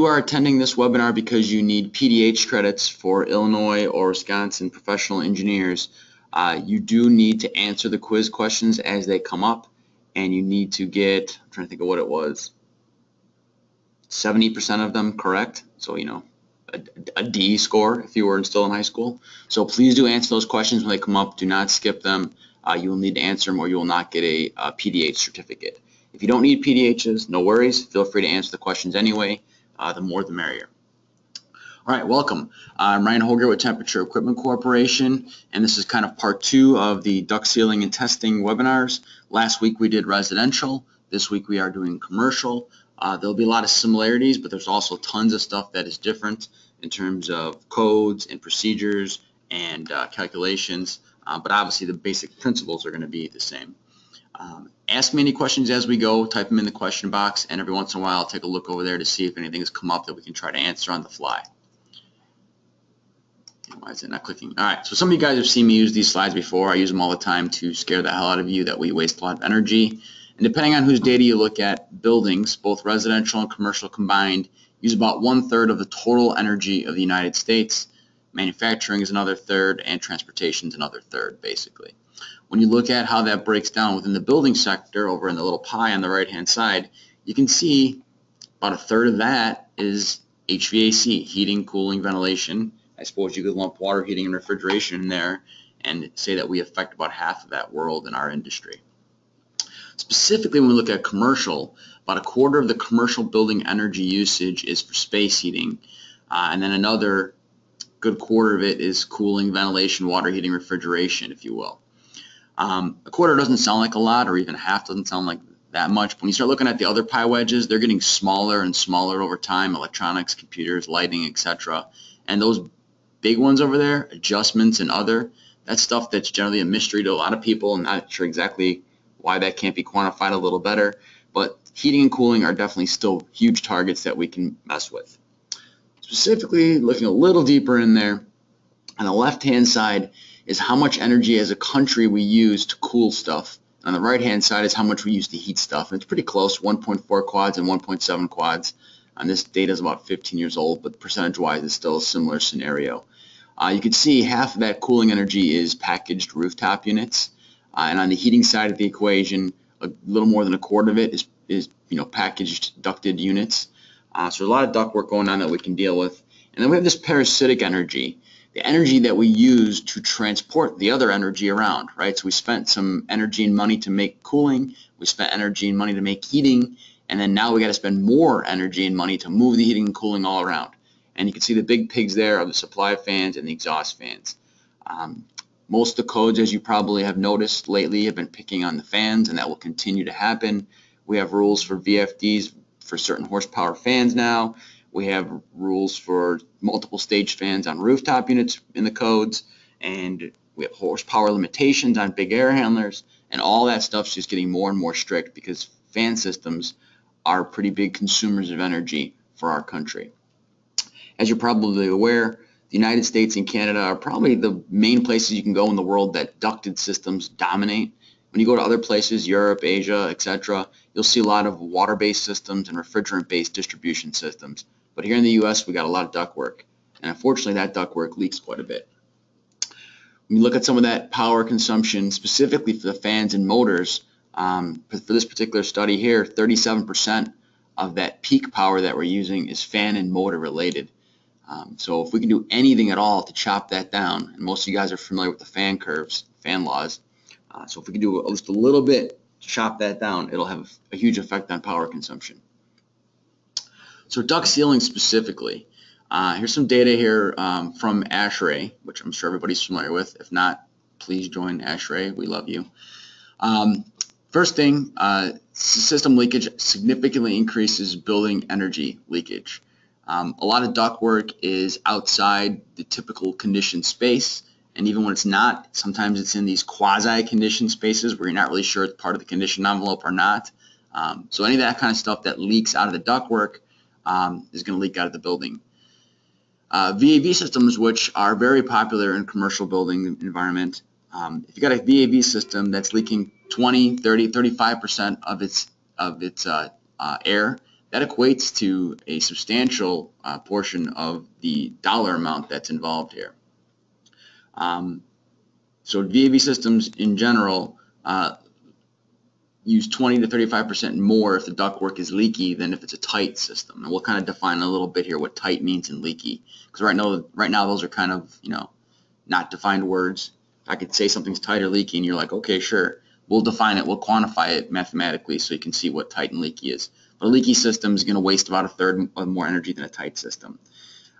you are attending this webinar because you need PDH credits for Illinois or Wisconsin professional engineers, uh, you do need to answer the quiz questions as they come up and you need to get, I'm trying to think of what it was, 70% of them correct. So, you know, a, a D score if you were still in high school. So please do answer those questions when they come up. Do not skip them. Uh, you will need to answer them or you will not get a, a PDH certificate. If you don't need PDHs, no worries. Feel free to answer the questions anyway. Uh, the more the merrier. All right, welcome. I'm Ryan Holger with Temperature Equipment Corporation, and this is kind of part two of the duct sealing and testing webinars. Last week we did residential. This week we are doing commercial. Uh, there'll be a lot of similarities, but there's also tons of stuff that is different in terms of codes and procedures and uh, calculations, uh, but obviously the basic principles are going to be the same. Um, ask me any questions as we go, type them in the question box, and every once in a while I'll take a look over there to see if anything has come up that we can try to answer on the fly. Why is it not clicking? All right, so some of you guys have seen me use these slides before. I use them all the time to scare the hell out of you that we waste a lot of energy. And depending on whose data you look at, buildings, both residential and commercial combined, use about one third of the total energy of the United States. Manufacturing is another third, and transportation is another third, basically. When you look at how that breaks down within the building sector over in the little pie on the right-hand side, you can see about a third of that is HVAC, heating, cooling, ventilation, I suppose you could lump water heating and refrigeration in there and say that we affect about half of that world in our industry. Specifically, when we look at commercial, about a quarter of the commercial building energy usage is for space heating, uh, and then another good quarter of it is cooling, ventilation, water heating, refrigeration, if you will. Um, a quarter doesn't sound like a lot, or even half doesn't sound like that much. But when you start looking at the other pie wedges, they're getting smaller and smaller over time, electronics, computers, lighting, etc. And those big ones over there, adjustments and other, that's stuff that's generally a mystery to a lot of people. I'm not sure exactly why that can't be quantified a little better, but heating and cooling are definitely still huge targets that we can mess with. Specifically, looking a little deeper in there, on the left-hand side is how much energy as a country we use to cool stuff. On the right-hand side is how much we use to heat stuff. And it's pretty close, 1.4 quads and 1.7 quads. And this data is about 15 years old, but percentage-wise, it's still a similar scenario. Uh, you can see half of that cooling energy is packaged rooftop units. Uh, and on the heating side of the equation, a little more than a quarter of it is, is you know, packaged ducted units. Uh, so there's a lot of duct work going on that we can deal with. And then we have this parasitic energy, the energy that we use to transport the other energy around, right? So we spent some energy and money to make cooling, we spent energy and money to make heating, and then now we got to spend more energy and money to move the heating and cooling all around. And you can see the big pigs there are the supply fans and the exhaust fans. Um, most of the codes, as you probably have noticed lately, have been picking on the fans, and that will continue to happen. We have rules for VFDs for certain horsepower fans now. We have rules for multiple stage fans on rooftop units in the codes, and we have horsepower limitations on big air handlers, and all that stuff's just getting more and more strict because fan systems are pretty big consumers of energy for our country. As you're probably aware, the United States and Canada are probably the main places you can go in the world that ducted systems dominate. When you go to other places, Europe, Asia, etc., you'll see a lot of water-based systems and refrigerant-based distribution systems. But here in the U.S., we got a lot of duct work, and unfortunately, that duct work leaks quite a bit. When you look at some of that power consumption, specifically for the fans and motors, um, for this particular study here, 37% of that peak power that we're using is fan and motor related. Um, so if we can do anything at all to chop that down, and most of you guys are familiar with the fan curves, fan laws, uh, so if we can do just a little bit to chop that down, it'll have a huge effect on power consumption. So duct sealing specifically, uh, here's some data here um, from ASHRAE, which I'm sure everybody's familiar with. If not, please join ASHRAE. We love you. Um, First thing, uh, system leakage significantly increases building energy leakage. Um, a lot of duct work is outside the typical conditioned space, and even when it's not, sometimes it's in these quasi-conditioned spaces where you're not really sure it's part of the conditioned envelope or not. Um, so any of that kind of stuff that leaks out of the ductwork um, is going to leak out of the building. Uh, VAV systems, which are very popular in commercial building environment, um, if you got a VAV system that's leaking 20, 30, 35% of its of its uh, uh, air, that equates to a substantial uh, portion of the dollar amount that's involved here. Um, so VAV systems in general uh, use 20 to 35% more if the ductwork is leaky than if it's a tight system. And we'll kind of define a little bit here what tight means and leaky. Because right now, right now those are kind of, you know, not defined words. I could say something's tight or leaky and you're like, okay, sure. We'll define it, we'll quantify it mathematically so you can see what tight and leaky is. But a leaky system is going to waste about a third more energy than a tight system.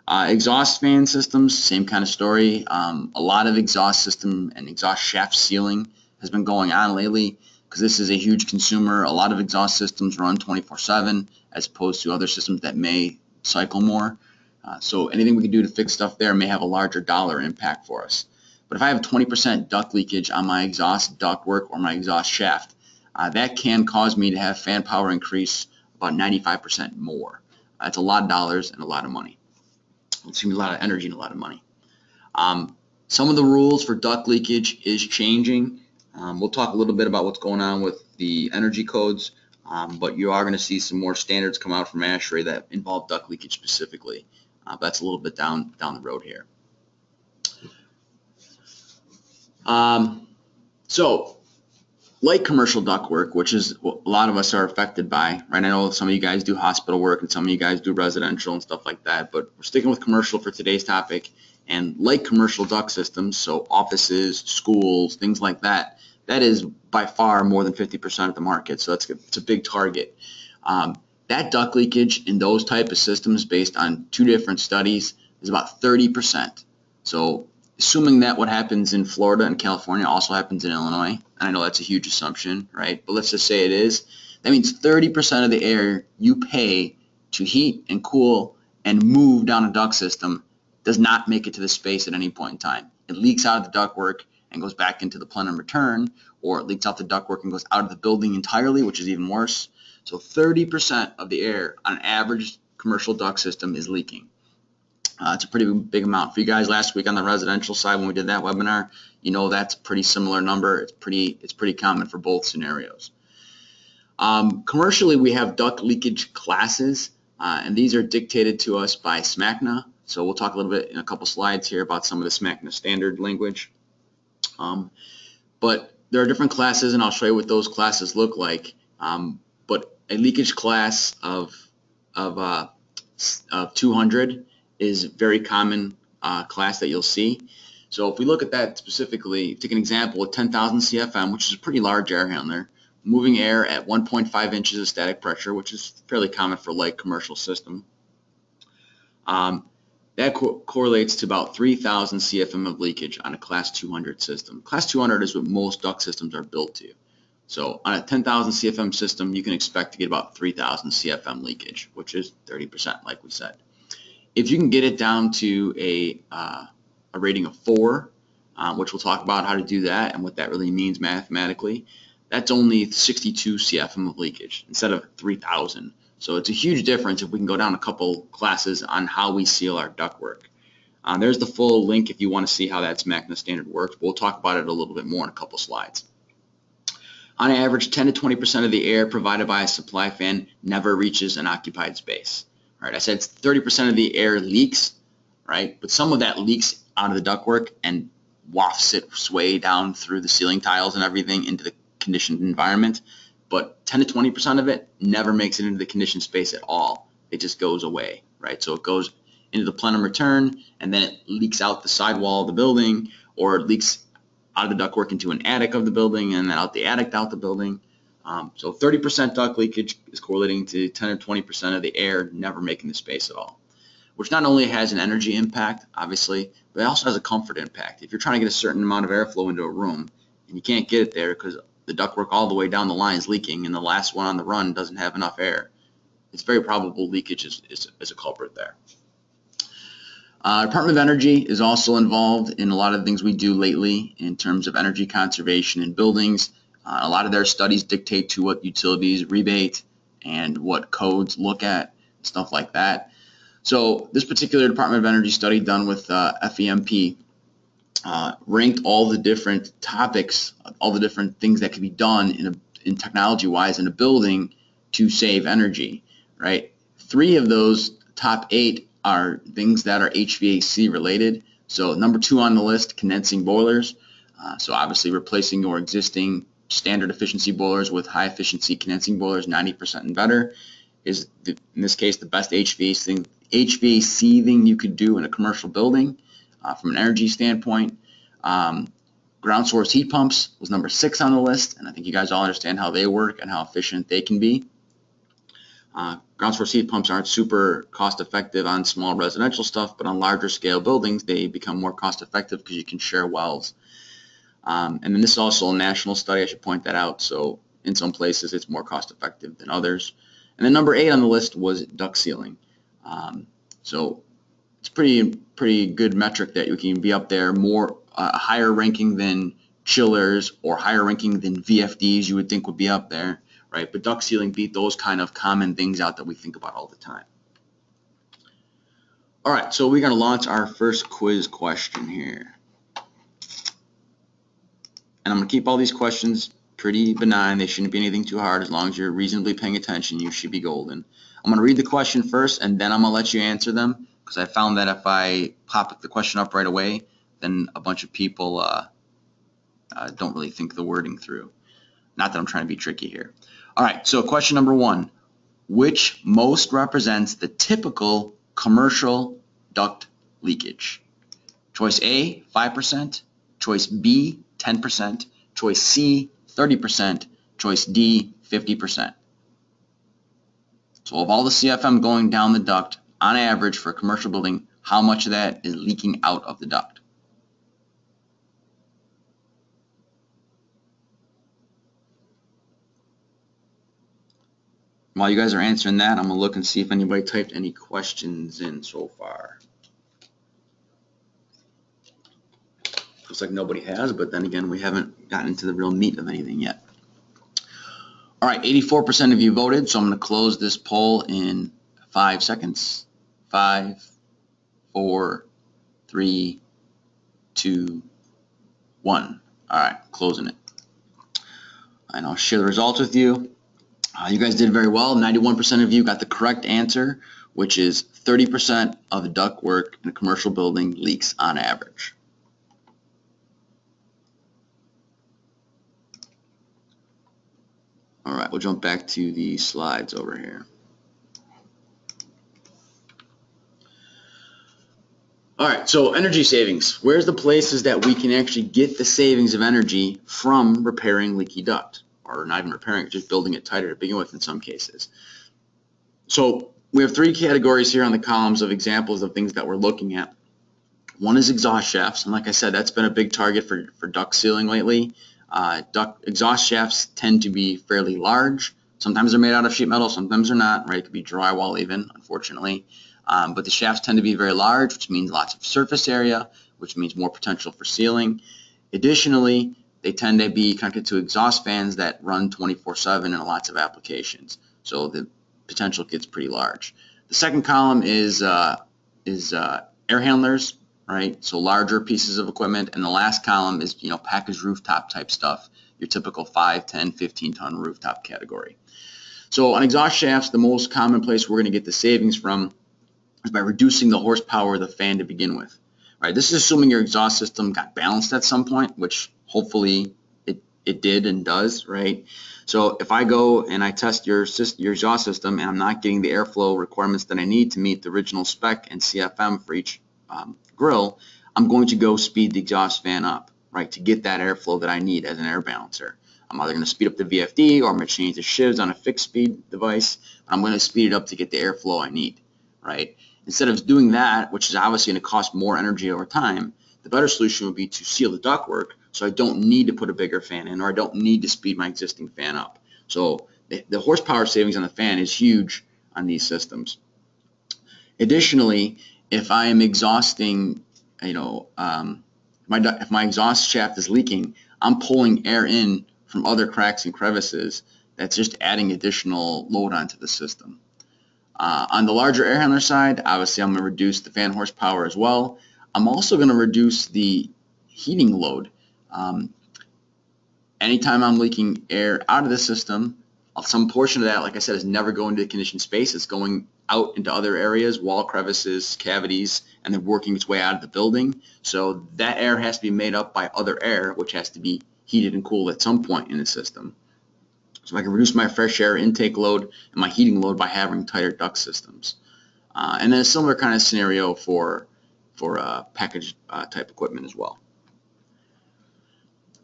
Uh, exhaust fan systems, same kind of story. Um, a lot of exhaust system and exhaust shaft sealing has been going on lately because this is a huge consumer. A lot of exhaust systems run 24-7 as opposed to other systems that may cycle more. Uh, so anything we can do to fix stuff there may have a larger dollar impact for us. But if I have 20% duct leakage on my exhaust ductwork or my exhaust shaft, uh, that can cause me to have fan power increase about 95% more. That's a lot of dollars and a lot of money. It's going to be a lot of energy and a lot of money. Um, some of the rules for duct leakage is changing. Um, we'll talk a little bit about what's going on with the energy codes, um, but you are going to see some more standards come out from ASHRAE that involve duct leakage specifically. Uh, that's a little bit down down the road here. Um, so like commercial duct work, which is a lot of us are affected by, right? I know some of you guys do hospital work and some of you guys do residential and stuff like that, but we're sticking with commercial for today's topic. And like commercial duct systems, so offices, schools, things like that, that is by far more than 50% of the market. So that's it's a big target. Um, that duct leakage in those type of systems based on two different studies is about 30%. So assuming that what happens in Florida and California also happens in Illinois, and I know that's a huge assumption, right? But let's just say it is. That means 30% of the air you pay to heat and cool and move down a duct system does not make it to the space at any point in time. It leaks out of the ductwork and goes back into the plenum return, or it leaks out the ductwork and goes out of the building entirely, which is even worse. So 30% of the air on average commercial duct system is leaking. Uh, it's a pretty big amount. For you guys last week on the residential side when we did that webinar, you know that's a pretty similar number. It's pretty, it's pretty common for both scenarios. Um, commercially, we have duct leakage classes, uh, and these are dictated to us by SMACNA. So we'll talk a little bit in a couple slides here about some of the SMACNA standard language. Um, but there are different classes, and I'll show you what those classes look like. Um, but a leakage class of, of, uh, of 200 is a very common uh, class that you'll see. So if we look at that specifically, take an example of 10,000 CFM, which is a pretty large air handler, moving air at 1.5 inches of static pressure, which is fairly common for light commercial system. Um, that co correlates to about 3,000 CFM of leakage on a Class 200 system. Class 200 is what most duct systems are built to. So on a 10,000 CFM system, you can expect to get about 3,000 CFM leakage, which is 30% like we said. If you can get it down to a, uh, a rating of 4, um, which we'll talk about how to do that and what that really means mathematically, that's only 62 CFM of leakage instead of 3,000. So it's a huge difference if we can go down a couple classes on how we seal our ductwork. Uh, there's the full link if you want to see how that SMACNA standard works. We'll talk about it a little bit more in a couple slides. On average, 10 to 20% of the air provided by a supply fan never reaches an occupied space. Right, I said 30% of the air leaks, right? But some of that leaks out of the ductwork and wafts its way down through the ceiling tiles and everything into the conditioned environment. But 10 to 20% of it never makes it into the conditioned space at all. It just goes away, right? So it goes into the plenum return and then it leaks out the sidewall of the building or it leaks out of the ductwork into an attic of the building and then out the attic out the building. Um, so 30% duct leakage is correlating to 10 or 20% of the air never making the space at all, which not only has an energy impact, obviously, but it also has a comfort impact. If you're trying to get a certain amount of airflow into a room and you can't get it there because the ductwork all the way down the line is leaking and the last one on the run doesn't have enough air, it's very probable leakage is, is, is a culprit there. Uh, Department of Energy is also involved in a lot of things we do lately in terms of energy conservation in buildings. Uh, a lot of their studies dictate to what utilities rebate and what codes look at, stuff like that. So this particular Department of Energy study done with uh, FEMP uh, ranked all the different topics, all the different things that can be done in, a, in technology-wise in a building to save energy. right? Three of those top eight are things that are HVAC related. So number two on the list, condensing boilers. Uh, so obviously replacing your existing standard efficiency boilers with high efficiency condensing boilers, 90% and better, is the, in this case the best HVAC thing, HVAC thing you could do in a commercial building uh, from an energy standpoint. Um, ground source heat pumps was number six on the list, and I think you guys all understand how they work and how efficient they can be. Uh, ground source heat pumps aren't super cost effective on small residential stuff, but on larger scale buildings, they become more cost effective because you can share wells. Um, and then this is also a national study, I should point that out. So in some places it's more cost effective than others. And then number eight on the list was duct sealing. Um, so it's pretty pretty good metric that you can be up there more uh, higher ranking than chillers or higher ranking than VFDs you would think would be up there, right? But duct sealing beat those kind of common things out that we think about all the time. All right, so we're going to launch our first quiz question here. And I'm going to keep all these questions pretty benign. They shouldn't be anything too hard. As long as you're reasonably paying attention, you should be golden. I'm going to read the question first, and then I'm going to let you answer them because I found that if I pop the question up right away, then a bunch of people uh, uh, don't really think the wording through. Not that I'm trying to be tricky here. All right, so question number one. Which most represents the typical commercial duct leakage? Choice A, 5%. Choice B, 10%, choice C 30%, choice D 50%. So of all the CFM going down the duct, on average for a commercial building, how much of that is leaking out of the duct? While you guys are answering that, I'm going to look and see if anybody typed any questions in so far. Looks like nobody has, but then again, we haven't gotten into the real meat of anything yet. All right, 84% of you voted, so I'm going to close this poll in five seconds. Five, four, three, two, one. All right, closing it. And I'll share the results with you. Uh, you guys did very well. 91% of you got the correct answer, which is 30% of the duct work in a commercial building leaks on average. All right, we'll jump back to the slides over here. All right, so energy savings. Where's the places that we can actually get the savings of energy from repairing leaky duct? Or not even repairing it, just building it tighter to begin with in some cases. So we have three categories here on the columns of examples of things that we're looking at. One is exhaust shafts, and like I said, that's been a big target for, for duct sealing lately. Uh, duct exhaust shafts tend to be fairly large. Sometimes they're made out of sheet metal, sometimes they're not, right? It could be drywall even, unfortunately. Um, but the shafts tend to be very large, which means lots of surface area, which means more potential for sealing. Additionally, they tend to be connected to exhaust fans that run 24-7 in lots of applications. So the potential gets pretty large. The second column is, uh, is uh, air handlers, right? So larger pieces of equipment. And the last column is, you know, packaged rooftop type stuff, your typical 5, 10, 15 ton rooftop category. So on exhaust shafts, the most common place we're going to get the savings from is by reducing the horsepower of the fan to begin with. Right, this is assuming your exhaust system got balanced at some point, which hopefully it, it did and does, right? So if I go and I test your, your exhaust system and I'm not getting the airflow requirements that I need to meet the original spec and CFM for each um, grill, I'm going to go speed the exhaust fan up, right, to get that airflow that I need as an air balancer. I'm either going to speed up the VFD or I'm going to change the sheaves on a fixed speed device. I'm going to speed it up to get the airflow I need, right? Instead of doing that, which is obviously going to cost more energy over time, the better solution would be to seal the ductwork so I don't need to put a bigger fan in or I don't need to speed my existing fan up. So the, horsepower savings on the fan is huge on these systems. Additionally, if I am exhausting, you know, um, my, if my exhaust shaft is leaking, I'm pulling air in from other cracks and crevices. That's just adding additional load onto the system. Uh, on the larger air handler side, obviously I'm going to reduce the fan horsepower as well. I'm also going to reduce the heating load. Um, anytime I'm leaking air out of the system, some portion of that, like I said, is never going to the conditioned space. It's going out into other areas, wall crevices, cavities, and then working its way out of the building. So that air has to be made up by other air, which has to be heated and cooled at some point in the system. So I can reduce my fresh air intake load and my heating load by having tighter duct systems. Uh, and then a similar kind of scenario for, for uh, package uh, type equipment as well.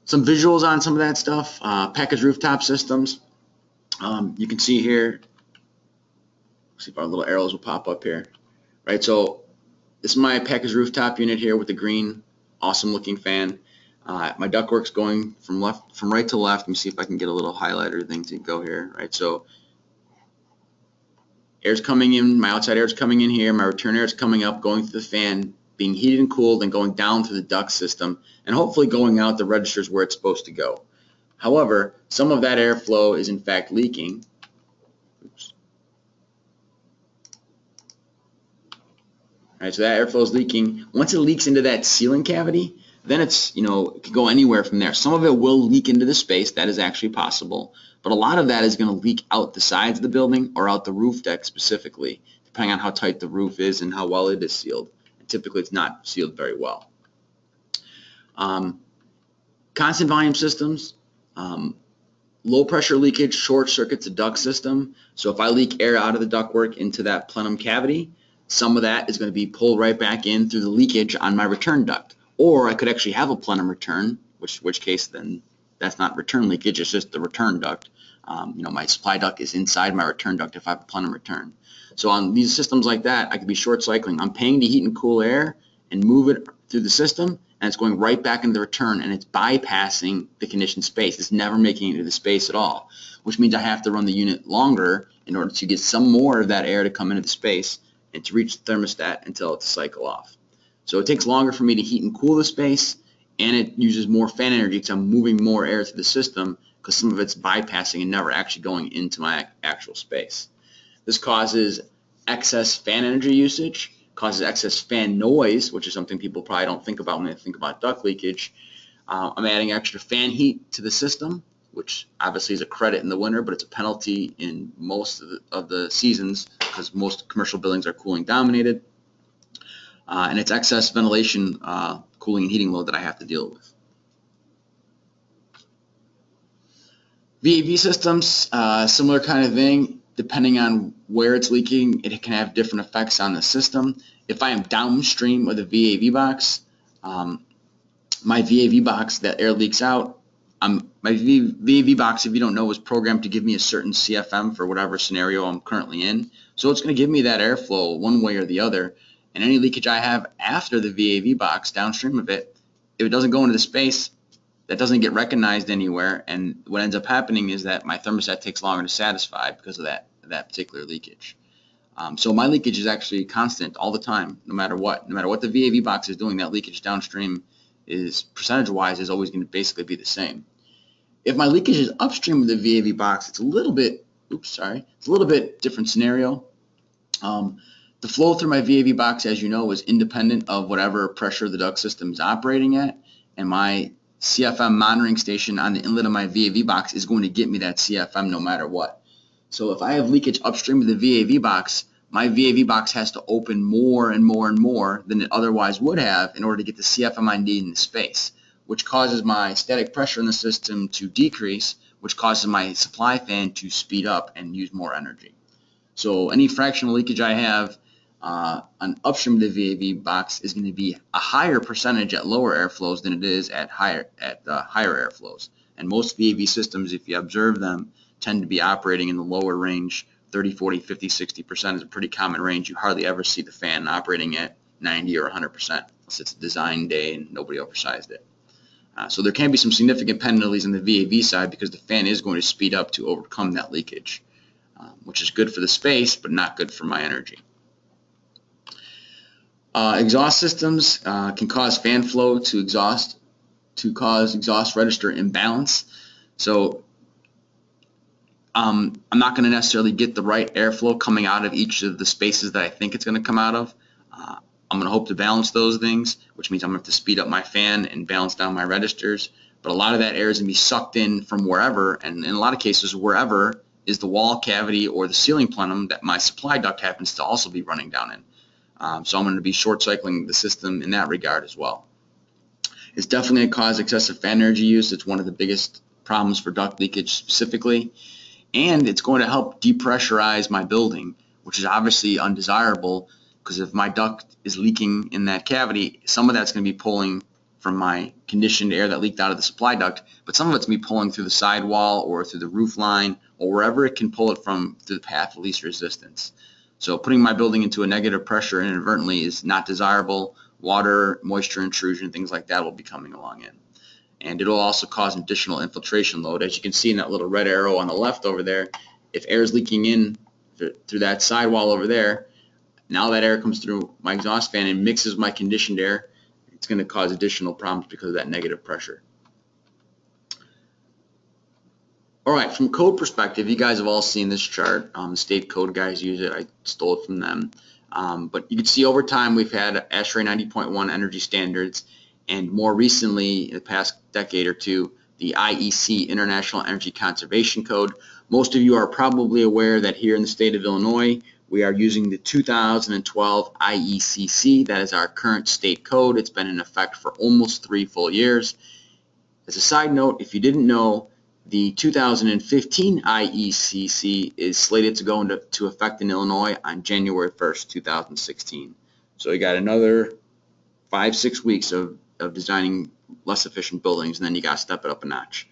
Some visuals on some of that stuff. Uh, package rooftop systems. Um, you can see here, see if our little arrows will pop up here. Right, so this is my package rooftop unit here with the green, awesome looking fan. Uh, my ductwork's going from left, from right to left. Let me see if I can get a little highlighter thing to go here. Right, so air's coming in, my outside air's coming in here, my return air's coming up, going through the fan, being heated and cooled, and going down through the duct system, and hopefully going out the registers where it's supposed to go. However, some of that airflow is in fact leaking. Oops. All right, so that airflow is leaking. Once it leaks into that ceiling cavity, then it's, you know, it can go anywhere from there. Some of it will leak into the space. That is actually possible. But a lot of that is going to leak out the sides of the building or out the roof deck specifically, depending on how tight the roof is and how well it is sealed. And typically, it's not sealed very well. Um, constant volume systems, um, low pressure leakage short circuits the duct system. So if I leak air out of the ductwork into that plenum cavity, some of that is going to be pulled right back in through the leakage on my return duct. Or I could actually have a plenum return, which which case then that's not return leakage, it's just the return duct. Um, you know, my supply duct is inside my return duct if I have a plenum return. So on these systems like that, I could be short cycling. I'm paying to heat and cool air and move it through the system, and it's going right back into the return, and it's bypassing the conditioned space. It's never making it into the space at all, which means I have to run the unit longer in order to get some more of that air to come into the space and to reach the thermostat until tell it to cycle off. So it takes longer for me to heat and cool the space, and it uses more fan energy because I'm moving more air through the system because some of it's bypassing and never actually going into my actual space. This causes excess fan energy usage, causes excess fan noise, which is something people probably don't think about when they think about duct leakage. Uh, I'm adding extra fan heat to the system, which obviously is a credit in the winter, but it's a penalty in most of the, of the seasons because most commercial buildings are cooling dominated. Uh, and it's excess ventilation, uh, cooling and heating load that I have to deal with. VAV systems, uh, similar kind of thing. Depending on where it's leaking, it can have different effects on the system. If I am downstream of the VAV box, um, my VAV box, that air leaks out. Um, my VAV box, if you don't know, was programmed to give me a certain CFM for whatever scenario I'm currently in. So it's going to give me that airflow one way or the other. And any leakage I have after the VAV box downstream of it, if it doesn't go into the space, that doesn't get recognized anywhere. And what ends up happening is that my thermostat takes longer to satisfy because of that, that particular leakage. Um, so my leakage is actually constant all the time, no matter what. No matter what the VAV box is doing, that leakage downstream is percentage-wise is always going to basically be the same. If my leakage is upstream of the VAV box, it's a little bit, oops, sorry, it's a little bit different scenario. Um, the flow through my VAV box, as you know, is independent of whatever pressure the duct system is operating at, and my CFM monitoring station on the inlet of my VAV box is going to get me that CFM no matter what. So if I have leakage upstream of the VAV box, my VAV box has to open more and more and more than it otherwise would have in order to get the CFM I need in the space, which causes my static pressure in the system to decrease, which causes my supply fan to speed up and use more energy. So any fractional leakage I have uh, on upstream of the VAV box is going to be a higher percentage at lower airflows than it is at higher at uh, higher airflows. And most VAV systems, if you observe them, tend to be operating in the lower range. 30, 40, 50, 60% is a pretty common range. You hardly ever see the fan operating at 90 or 100% unless it's a design day and nobody oversized it. Uh, so there can be some significant penalties on the VAV side because the fan is going to speed up to overcome that leakage, um, which is good for the space but not good for my energy. Uh, exhaust systems uh, can cause fan flow to exhaust to cause exhaust register imbalance. So um, I'm not going to necessarily get the right airflow coming out of each of the spaces that I think it's going to come out of. Uh, I'm going to hope to balance those things, which means I'm going to have to speed up my fan and balance down my registers. But a lot of that air is going to be sucked in from wherever, and in a lot of cases, wherever is the wall cavity or the ceiling plenum that my supply duct happens to also be running down in. Um, so I'm going to be short cycling the system in that regard as well. It's definitely going to cause excessive fan energy use. It's one of the biggest problems for duct leakage specifically. And it's going to help depressurize my building, which is obviously undesirable because if my duct is leaking in that cavity, some of that's going to be pulling from my conditioned air that leaked out of the supply duct, but some of it's going to be pulling through the sidewall or through the roof line or wherever it can pull it from through the path of least resistance. So putting my building into a negative pressure inadvertently is not desirable. Water, moisture intrusion, things like that will be coming along in. And it'll also cause additional infiltration load. As you can see in that little red arrow on the left over there, if air is leaking in through that sidewall over there, now that air comes through my exhaust fan and mixes my conditioned air. It's going to cause additional problems because of that negative pressure. All right, from code perspective, you guys have all seen this chart. Um, state code guys use it. I stole it from them. Um, but you can see over time we've had ASHRAE 90.1 energy standards, and more recently, in the past decade or two, the IEC International Energy Conservation Code. Most of you are probably aware that here in the state of Illinois, we are using the 2012 IECC. That is our current state code. It's been in effect for almost three full years. As a side note, if you didn't know, the 2015 IECC is slated to go into to effect in Illinois on January 1st, 2016. So you got another five, six weeks of, of designing less efficient buildings, and then you got to step it up a notch.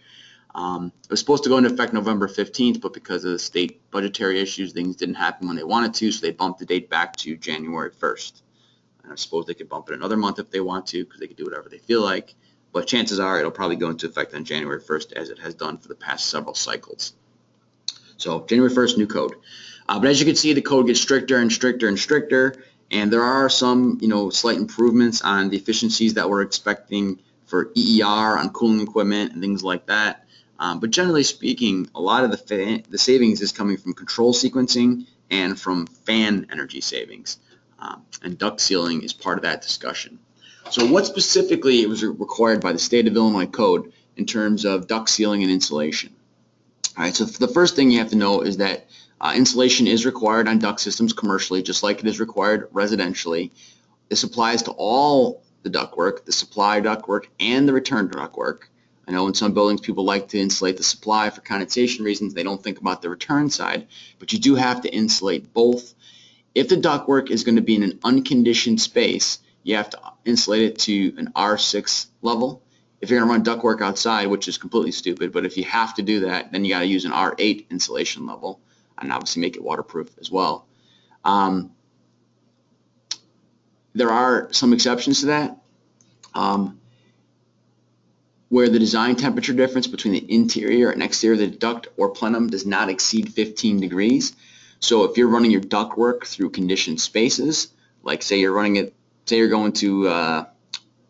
Um, it was supposed to go into effect November 15th, but because of the state budgetary issues, things didn't happen when they wanted to, so they bumped the date back to January 1st. And I suppose they could bump it another month if they want to, because they could do whatever they feel like. But chances are it'll probably go into effect on January 1st, as it has done for the past several cycles. So January 1st, new code. Uh, but as you can see, the code gets stricter and stricter and stricter, and there are some, you know, slight improvements on the efficiencies that we're expecting for EER on cooling equipment and things like that. Um, but generally speaking, a lot of the, the savings is coming from control sequencing and from fan energy savings. Um, and duct sealing is part of that discussion. So what specifically was required by the state of Illinois code in terms of duct sealing and insulation? All right, so the first thing you have to know is that uh, insulation is required on duct systems commercially, just like it is required residentially. This applies to all the ductwork, the supply ductwork, and the return ductwork. I know in some buildings people like to insulate the supply for condensation reasons. They don't think about the return side, but you do have to insulate both. If the ductwork is going to be in an unconditioned space, you have to insulate it to an R6 level. If you're going to run ductwork outside, which is completely stupid, but if you have to do that, then you got to use an R8 insulation level and obviously make it waterproof as well. Um, there are some exceptions to that. Um, where the design temperature difference between the interior and exterior of the duct or plenum does not exceed 15 degrees. So if you're running your duct work through conditioned spaces, like say you're running it, say you're going to uh,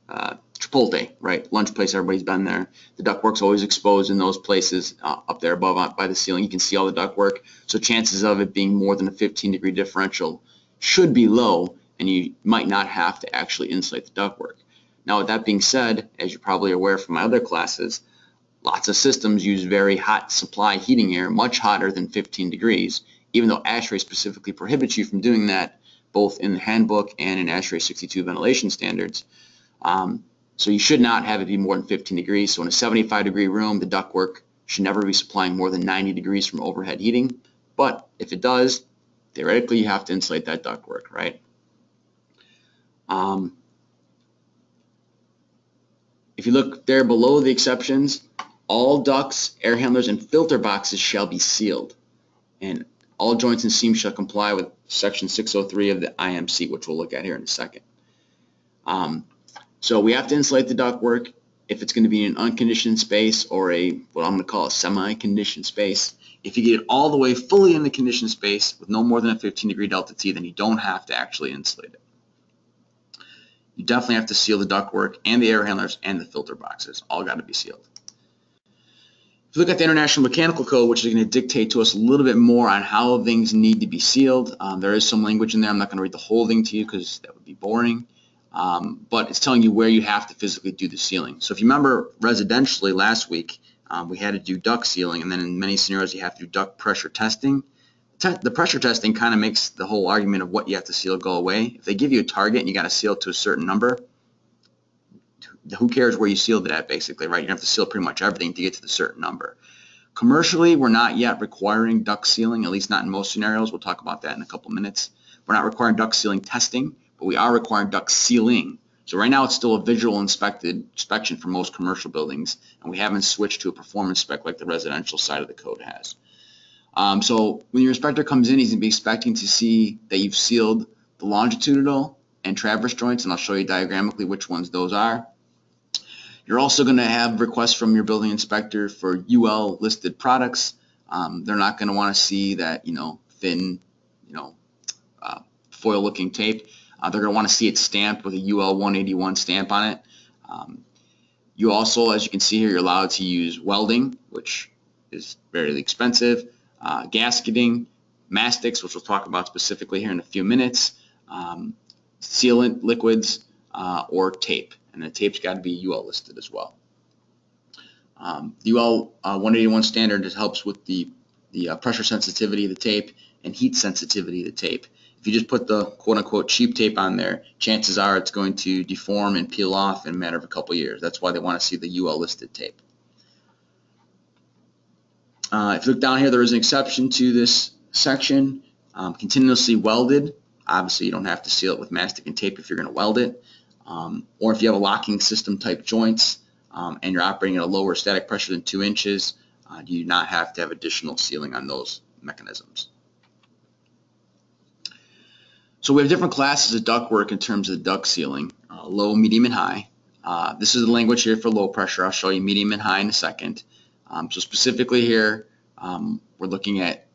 uh, Chipotle, right? Lunch place, everybody's been there. The ductwork's always exposed in those places uh, up there above uh, by the ceiling. You can see all the ductwork. So chances of it being more than a 15 degree differential should be low, and you might not have to actually insulate the ductwork. Now with that being said, as you're probably aware from my other classes, lots of systems use very hot supply heating air, much hotter than 15 degrees, even though ASHRAE specifically prohibits you from doing that both in the handbook and in ASHRAE 62 ventilation standards. Um, so you should not have it be more than 15 degrees. So in a 75 degree room, the ductwork should never be supplying more than 90 degrees from overhead heating. But if it does, theoretically you have to insulate that ductwork, right? Um, if you look there below the exceptions, all ducts, air handlers, and filter boxes shall be sealed. And all joints and seams shall comply with section 603 of the IMC, which we'll look at here in a second. Um, so we have to insulate the ductwork if it's going to be in an unconditioned space or a what I'm going to call a semi-conditioned space. If you get it all the way fully in the conditioned space with no more than a 15 degree delta T, then you don't have to actually insulate it you definitely have to seal the ductwork and the air handlers and the filter boxes. All got to be sealed. If you look at the International Mechanical Code, which is going to dictate to us a little bit more on how things need to be sealed, um, there is some language in there. I'm not going to read the whole thing to you because that would be boring. Um, but it's telling you where you have to physically do the sealing. So if you remember residentially last week, um, we had to do duct sealing, and then in many scenarios you have to do duct pressure testing. Te- the pressure testing kind of makes the whole argument of what you have to seal go away. If they give you a target and you got to seal to a certain number, who cares where you sealed it at basically, right? You have to seal pretty much everything to get to the certain number. Commercially, we're not yet requiring duct sealing, at least not in most scenarios. We'll talk about that in a couple minutes. We're not requiring duct sealing testing, but we are requiring duct sealing. So right now it's still a visual inspected inspection for most commercial buildings, and we haven't switched to a performance spec like the residential side of the code has. Um, so when your inspector comes in, he's going to be expecting to see that you've sealed the longitudinal and traverse joints, and I'll show you diagrammatically which ones those are. You're also going to have requests from your building inspector for UL listed products. Um, they're not going to want to see that, you know, thin, you know, uh, foil looking tape. Uh, they're going to want to see it stamped with a UL 181 stamp on it. Um, you also, as you can see here, you're allowed to use welding, which is very expensive, uh, gasketing, mastics, which we'll talk about specifically here in a few minutes, um, sealant liquids, uh, or tape and the tape's got to be UL listed as well. Um, the UL uh, 181 standard helps with the, the uh, pressure sensitivity of the tape and heat sensitivity of the tape. If you just put the quote-unquote cheap tape on there, chances are it's going to deform and peel off in a matter of a couple years. That's why they want to see the UL listed tape. Uh, if you look down here, there is an exception to this section. Um, continuously welded, obviously you don't have to seal it with mastic and tape if you're going to weld it. Um, or if you have a locking system type joints um, and you're operating at a lower static pressure than two inches, uh, you do not have to have additional sealing on those mechanisms. So we have different classes of ductwork in terms of duct sealing, uh, low, medium, and high. Uh, this is the language here for low pressure. I'll show you medium and high in a second. Um, so specifically here, um, we're looking at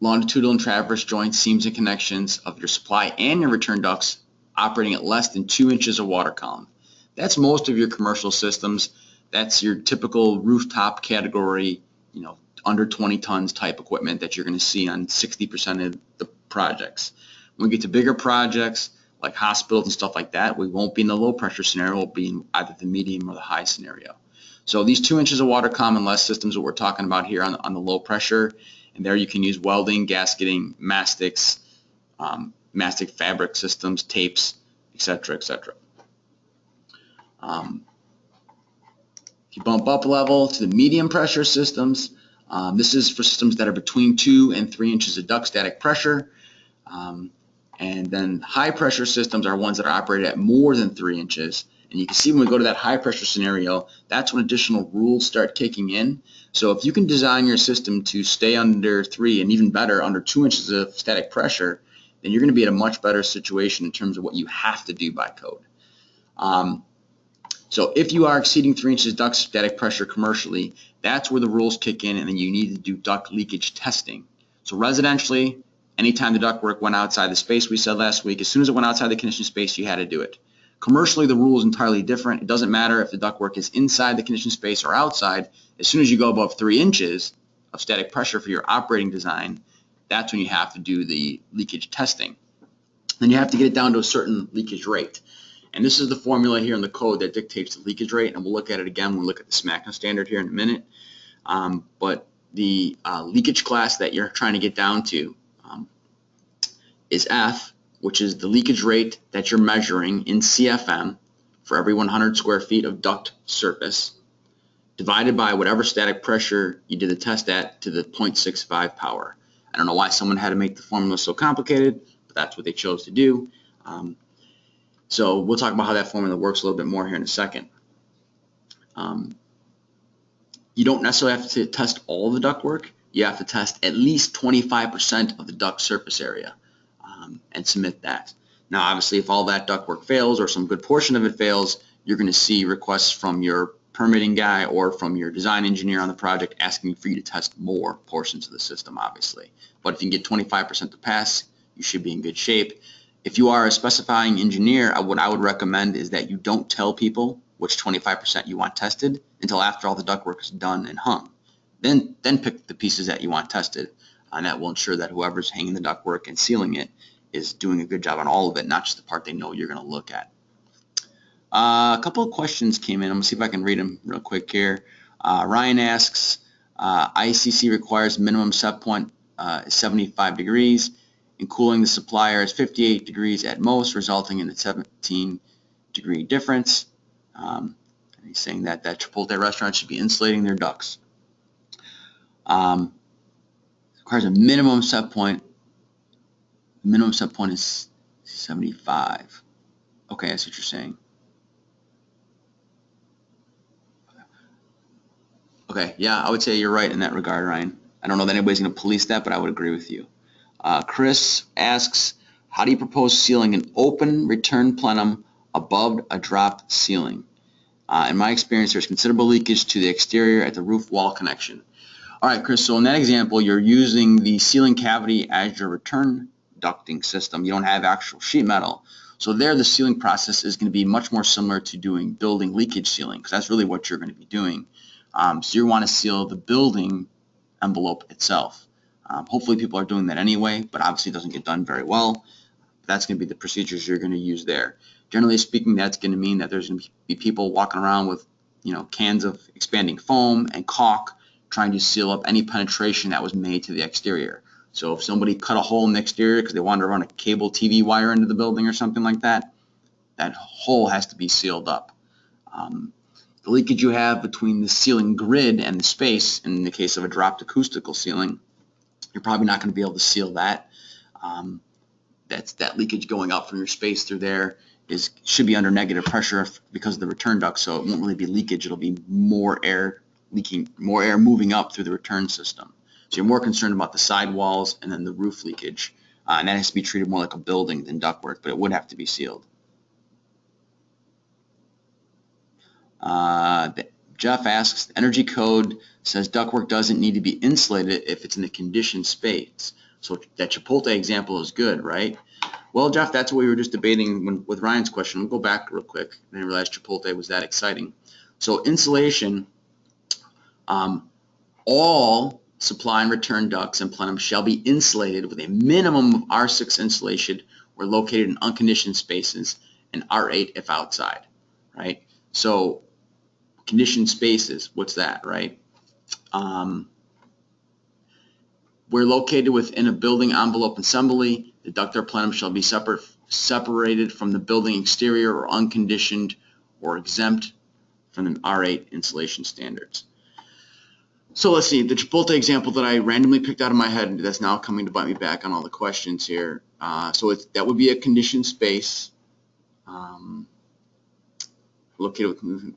longitudinal and traverse joints, seams, and connections of your supply and your return ducts operating at less than two inches of water column. That's most of your commercial systems. That's your typical rooftop category, you know, under 20 tons type equipment that you're going to see on 60% of the projects. When we get to bigger projects like hospitals and stuff like that, we won't be in the low pressure scenario, we'll be in either the medium or the high scenario. So these two inches of water column less systems that we're talking about here on, on the low pressure, and there you can use welding, gasketing, mastics, um, mastic fabric systems, tapes, etc., etc. Um, if you bump up level to the medium pressure systems, um, this is for systems that are between two and three inches of duct static pressure. Um, and then high pressure systems are ones that are operated at more than three inches. And you can see when we go to that high pressure scenario, that's when additional rules start kicking in. So if you can design your system to stay under three and even better under two inches of static pressure, then you're going to be in a much better situation in terms of what you have to do by code. Um, so if you are exceeding three inches duct static pressure commercially, that's where the rules kick in and then you need to do duct leakage testing. So residentially, anytime the duct work went outside the space we said last week, as soon as it went outside the conditioned space, you had to do it. Commercially, the rule is entirely different. It doesn't matter if the duct work is inside the conditioned space or outside. As soon as you go above three inches of static pressure for your operating design, that's when you have to do the leakage testing. Then you have to get it down to a certain leakage rate. And this is the formula here in the code that dictates the leakage rate, and we'll look at it again when we look at the SMACNA standard here in a minute. Um, but the uh, leakage class that you're trying to get down to um, is F, which is the leakage rate that you're measuring in CFM for every 100 square feet of duct surface, divided by whatever static pressure you did the test at to the 0.65 power. I don't know why someone had to make the formula so complicated, but that's what they chose to do. Um, so we'll talk about how that formula works a little bit more here in a second. Um, you don't necessarily have to test all the ductwork. You have to test at least 25% of the duct surface area um, and submit that. Now, obviously, if all that ductwork fails or some good portion of it fails, you're going to see requests from your permitting guy or from your design engineer on the project asking for you to test more portions of the system, obviously. But if you can get 25% to pass, you should be in good shape. If you are a specifying engineer, what I would recommend is that you don't tell people which 25% you want tested until after all the ductwork is done and hung. Then, then pick the pieces that you want tested, uh, and that will ensure that whoever's hanging the ductwork and sealing it is doing a good job on all of it, not just the part they know you're going to look at. Uh, a couple of questions came in. I'm going to see if I can read them real quick here. Uh, Ryan asks, uh, ICC requires minimum set point uh, 75 degrees and cooling the supplier is 58 degrees at most, resulting in a 17 degree difference. Um, he's saying that that Chipotle restaurant should be insulating their ducts. Um, requires a minimum set point. minimum set point is 75. Okay, that's what you're saying. Okay, yeah, I would say you're right in that regard, Ryan. I don't know that anybody's going to police that, but I would agree with you. Uh, Chris asks, how do you propose sealing an open return plenum above a drop ceiling? Uh, in my experience, there's considerable leakage to the exterior at the roof wall connection. All right, Chris, so in that example, you're using the ceiling cavity as your return ducting system. You don't have actual sheet metal. So there, the sealing process is going to be much more similar to doing building leakage sealing, because that's really what you're going to be doing. Um, so you want to seal the building envelope itself. Um, hopefully people are doing that anyway, but obviously it doesn't get done very well. That's going to be the procedures you're going to use there. Generally speaking, that's going to mean that there's going to be people walking around with, you know, cans of expanding foam and caulk trying to seal up any penetration that was made to the exterior. So if somebody cut a hole in the exterior because they wanted to run a cable TV wire into the building or something like that, that hole has to be sealed up. Um, the leakage you have between the ceiling grid and the space, in the case of a dropped acoustical ceiling, you're probably not going to be able to seal that. Um, that's that leakage going up from your space through there is should be under negative pressure because of the return duct, so it won't really be leakage. It'll be more air leaking, more air moving up through the return system. So you're more concerned about the side walls and then the roof leakage, uh, and that has to be treated more like a building than ductwork, but it would have to be sealed. Uh, Jeff asks, energy code says ductwork doesn't need to be insulated if it's in a conditioned space. So that Chipotle example is good, right? Well, Jeff, that's what we were just debating when, with Ryan's question. We'll go back real quick. I didn't realize Chipotle was that exciting. So insulation, um, all supply and return ducts and plenum shall be insulated with a minimum of R6 insulation where located in unconditioned spaces and R8 if outside, right? So conditioned spaces, what's that, right? Um, we're located within a building envelope assembly. The duct or plenum shall be separate, separated from the building exterior or unconditioned or exempt from the R8 insulation standards. So let's see, the Chipotle example that I randomly picked out of my head that's now coming to bite me back on all the questions here. Uh, so that would be a conditioned space um, located with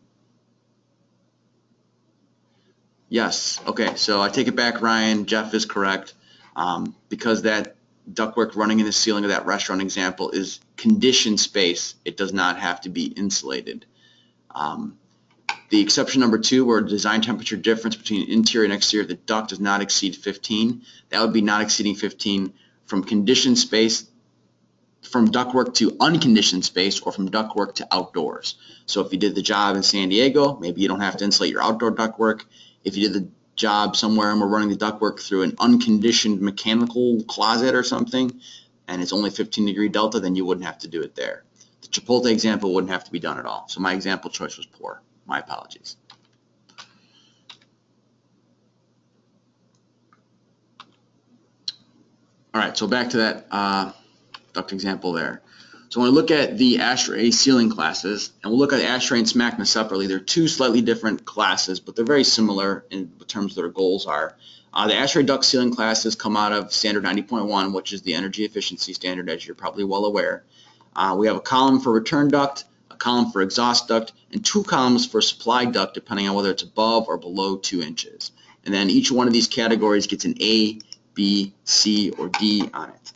Yes. Okay. So I take it back, Ryan. Jeff is correct. Um, because that ductwork running in the ceiling of that restaurant example is conditioned space, it does not have to be insulated. Um, the exception number two, where design temperature difference between interior and exterior of the duct does not exceed 15, that would be not exceeding 15 from conditioned space, from ductwork to unconditioned space, or from ductwork to outdoors. So if you did the job in San Diego, maybe you don't have to insulate your outdoor ductwork if you did the job somewhere and we're running the ductwork through an unconditioned mechanical closet or something, and it's only 15 degree delta, then you wouldn't have to do it there. The Chipotle example wouldn't have to be done at all. So my example choice was poor. My apologies. All right, so back to that uh, duct example there. So when we look at the ASHRAE sealing classes, and we'll look at ASHRAE and SMACNA separately, they're two slightly different classes, but they're very similar in terms of their goals are. Uh, the ASHRAE duct sealing classes come out of standard 90.1, which is the energy efficiency standard, as you're probably well aware. Uh, we have a column for return duct, a column for exhaust duct, and two columns for supply duct, depending on whether it's above or below two inches. And then each one of these categories gets an A, B, C, or D on it.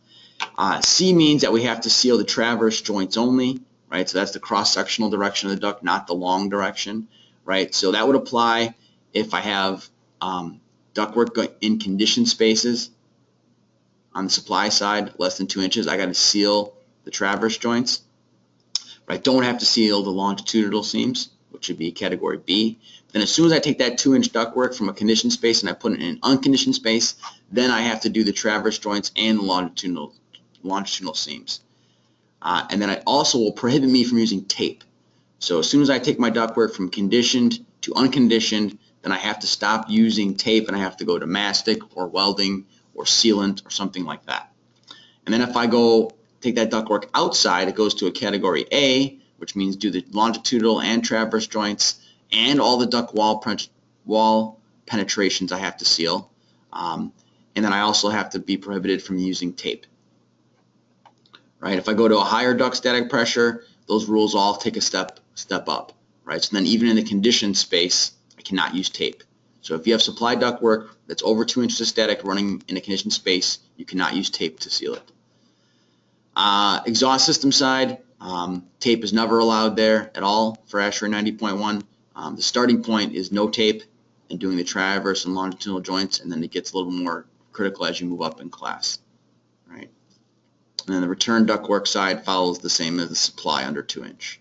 Uh, C means that we have to seal the traverse joints only, right? So that's the cross-sectional direction of the duct, not the long direction, right? So that would apply if I have um, ductwork in conditioned spaces on the supply side, less than two inches. I got to seal the traverse joints. But I don't have to seal the longitudinal seams, which would be category B. Then as soon as I take that two inch ductwork from a conditioned space and I put it in an unconditioned space, then I have to do the traverse joints and the longitudinal longitudinal seams. Uh, and then it also will prohibit me from using tape. So as soon as I take my ductwork from conditioned to unconditioned, then I have to stop using tape and I have to go to mastic or welding or sealant or something like that. And then if I go take that ductwork outside, it goes to a category A, which means do the longitudinal and traverse joints and all the duct wall, wall penetrations I have to seal. Um, and then I also have to be prohibited from using tape. Right? If I go to a higher duct static pressure, those rules all take a step step up. Right? So then even in the conditioned space, I cannot use tape. So if you have supply duct work that's over two inches of static running in a conditioned space, you cannot use tape to seal it. Uh, exhaust system side, um, tape is never allowed there at all for ASHRAE 90.1. Um, the starting point is no tape and doing the traverse and longitudinal joints, and then it gets a little more critical as you move up in class. And then the return ductwork side follows the same as the supply under 2 inch.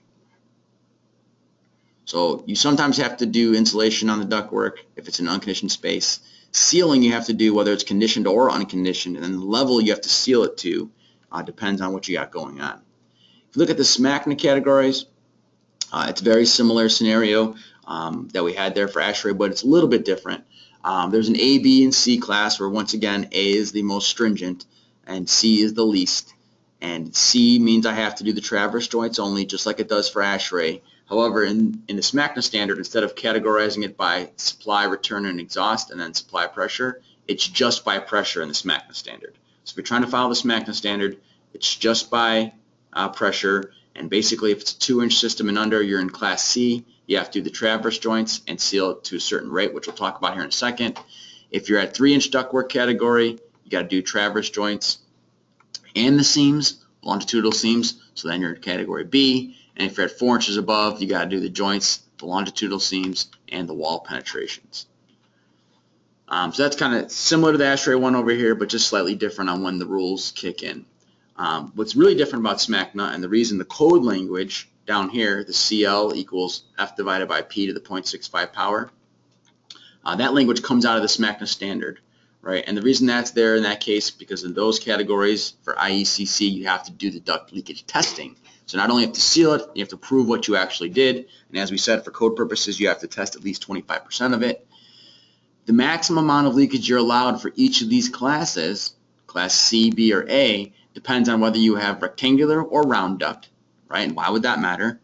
So you sometimes have to do insulation on the ductwork if it's an unconditioned space. Sealing you have to do whether it's conditioned or unconditioned, and then the level you have to seal it to uh, depends on what you got going on. If you look at the SMACNA categories, uh, it's a very similar scenario um, that we had there for ASHRAE, but it's a little bit different. Um, there's an A, B, and C class where once again A is the most stringent and C is the least. And C means I have to do the traverse joints only, just like it does for ASHRAE. However, in, in the SMACNA standard, instead of categorizing it by supply, return, and exhaust, and then supply pressure, it's just by pressure in the SMACNA standard. So if you're trying to follow the SMACNA standard, it's just by uh, pressure. And basically, if it's a two-inch system and under, you're in Class C. You have to do the traverse joints and seal it to a certain rate, which we'll talk about here in a second. If you're at three-inch ductwork category, you got to do traverse joints and the seams, longitudinal seams. So then you're in Category B. And if you're at four inches above, you got to do the joints, the longitudinal seams, and the wall penetrations. Um, so that's kind of similar to the ASHRAE one over here, but just slightly different on when the rules kick in. Um, what's really different about SMACNA and the reason the code language down here, the CL equals F divided by P to the 0.65 power, uh, that language comes out of the SMACNA standard, right? And the reason that's there in that case, because in those categories for IECC, you have to do the duct leakage testing. So not only have to seal it, you have to prove what you actually did. And as we said, for code purposes, you have to test at least 25% of it. The maximum amount of leakage you're allowed for each of these classes, class C, B, or A, depends on whether you have rectangular or round duct, right? And why would that matter?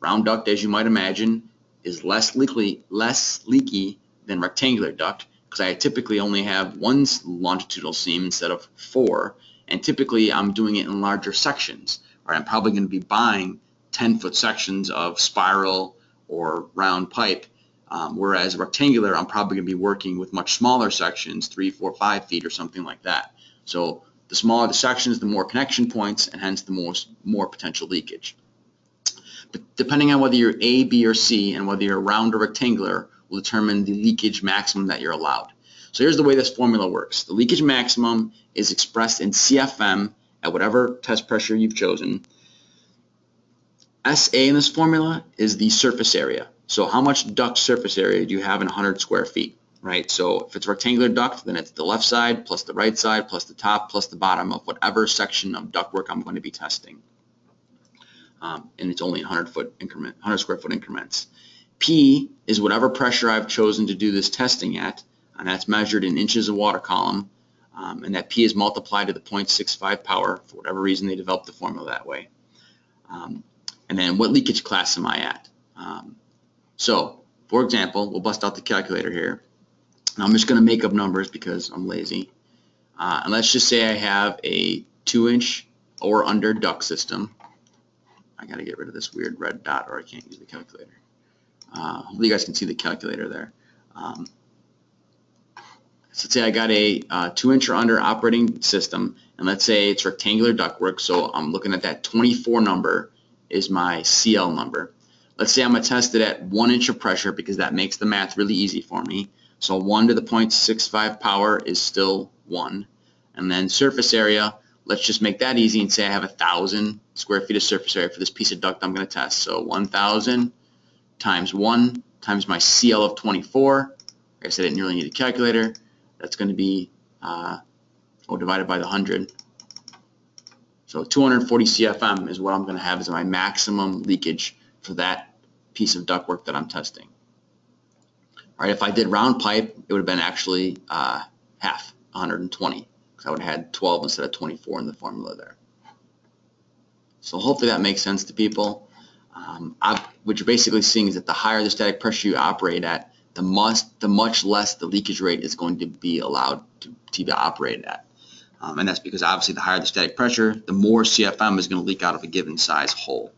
Round duct, as you might imagine, is less leaky, less leaky than rectangular duct because I typically only have one longitudinal seam instead of four, and typically I'm doing it in larger sections. Right? I'm probably going to be buying 10-foot sections of spiral or round pipe, um, whereas rectangular I'm probably going to be working with much smaller sections, three, four, five feet or something like that. So the smaller the sections, the more connection points, and hence the more, more potential leakage. But depending on whether you're A, B, or C, and whether you're round or rectangular, will determine the leakage maximum that you're allowed. So here's the way this formula works. The leakage maximum is expressed in CFM at whatever test pressure you've chosen. SA in this formula is the surface area. So how much duct surface area do you have in 100 square feet? right? So if it's rectangular duct, then it's the left side plus the right side plus the top plus the bottom of whatever section of ductwork I'm going to be testing. Um, and it's only 100 foot increment, 100 square foot increments. P is whatever pressure I've chosen to do this testing at, and that's measured in inches of water column, um, and that P is multiplied to the 0.65 power for whatever reason they developed the formula that way. Um, and then what leakage class am I at? Um, so, for example, we'll bust out the calculator here. I'm just going to make up numbers because I'm lazy. Uh, and let's just say I have a 2-inch or under duct system. I got to get rid of this weird red dot or I can't use the calculator. Uh, hopefully you guys can see the calculator there. Um, so let's say I got a uh, 2-inch or under operating system, and let's say it's rectangular ductwork, so I'm looking at that 24 number is my CL number. Let's say I'm going to test it at 1 inch of pressure because that makes the math really easy for me. So 1 to the 0.65 power is still 1. And then surface area, let's just make that easy and say I have a 1,000 square feet of surface area for this piece of duct I'm going to test. So 1,000 times 1 times my CL of 24. I guess I didn't really need a calculator. That's going to be uh, oh, divided by the 100. So 240 CFM is what I'm going to have as my maximum leakage for that piece of ductwork that I'm testing All right, if I did round pipe, it would have been actually uh, half, 120, because I would have had 12 instead of 24 in the formula there. So hopefully that makes sense to people. Um, I, what you're basically seeing is that the higher the static pressure you operate at, the much, the much less the leakage rate is going to be allowed to, to be operated at. Um, and that's because obviously the higher the static pressure, the more CFM is going to leak out of a given size hole.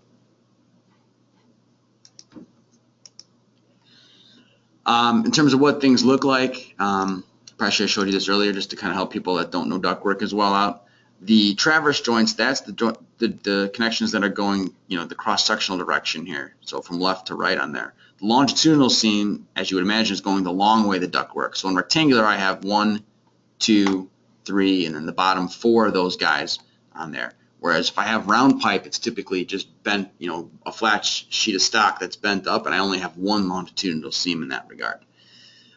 Um, in terms of what things look like, um, probably have showed you this earlier just to kind of help people that don't know ductwork as well out. The traverse joints, that's the, the, the connections that are going, you know, the cross-sectional direction here. So from left to right on there. The longitudinal seam, as you would imagine, is going the long way the duct works. So in rectangular, I have one, two, three, and then the bottom four of those guys on there. Whereas if I have round pipe, it's typically just bent, you know, a flat sheet of stock that's bent up, and I only have one longitudinal seam in that regard.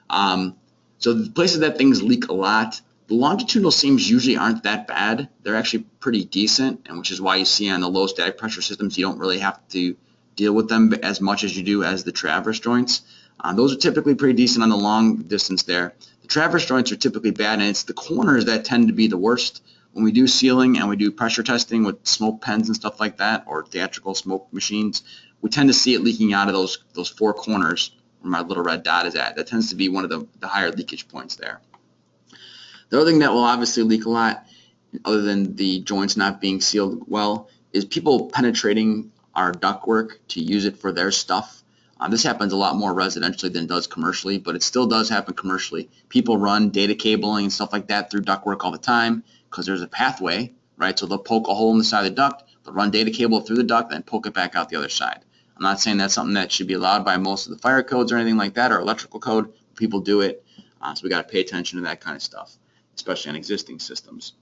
Um, so the places that things leak a lot, the longitudinal seams usually aren't that bad. They're actually pretty decent, and which is why you see on the low static pressure systems, you don't really have to deal with them as much as you do as the traverse joints. Uh, those are typically pretty decent on the long distance there. The traverse joints are typically bad, and it's the corners that tend to be the worst. When we do sealing and we do pressure testing with smoke pens and stuff like that, or theatrical smoke machines, we tend to see it leaking out of those those four corners where my little red dot is at. That tends to be one of the, the higher leakage points there. The other thing that will obviously leak a lot, other than the joints not being sealed well, is people penetrating our ductwork to use it for their stuff. Um, this happens a lot more residentially than it does commercially, but it still does happen commercially. People run data cabling and stuff like that through ductwork all the time because there's a pathway, right? So they'll poke a hole in the side of the duct, they'll run data cable through the duct, then poke it back out the other side. I'm not saying that's something that should be allowed by most of the fire codes or anything like that or electrical code. People do it, uh, so we got to pay attention to that kind of stuff, especially on existing systems.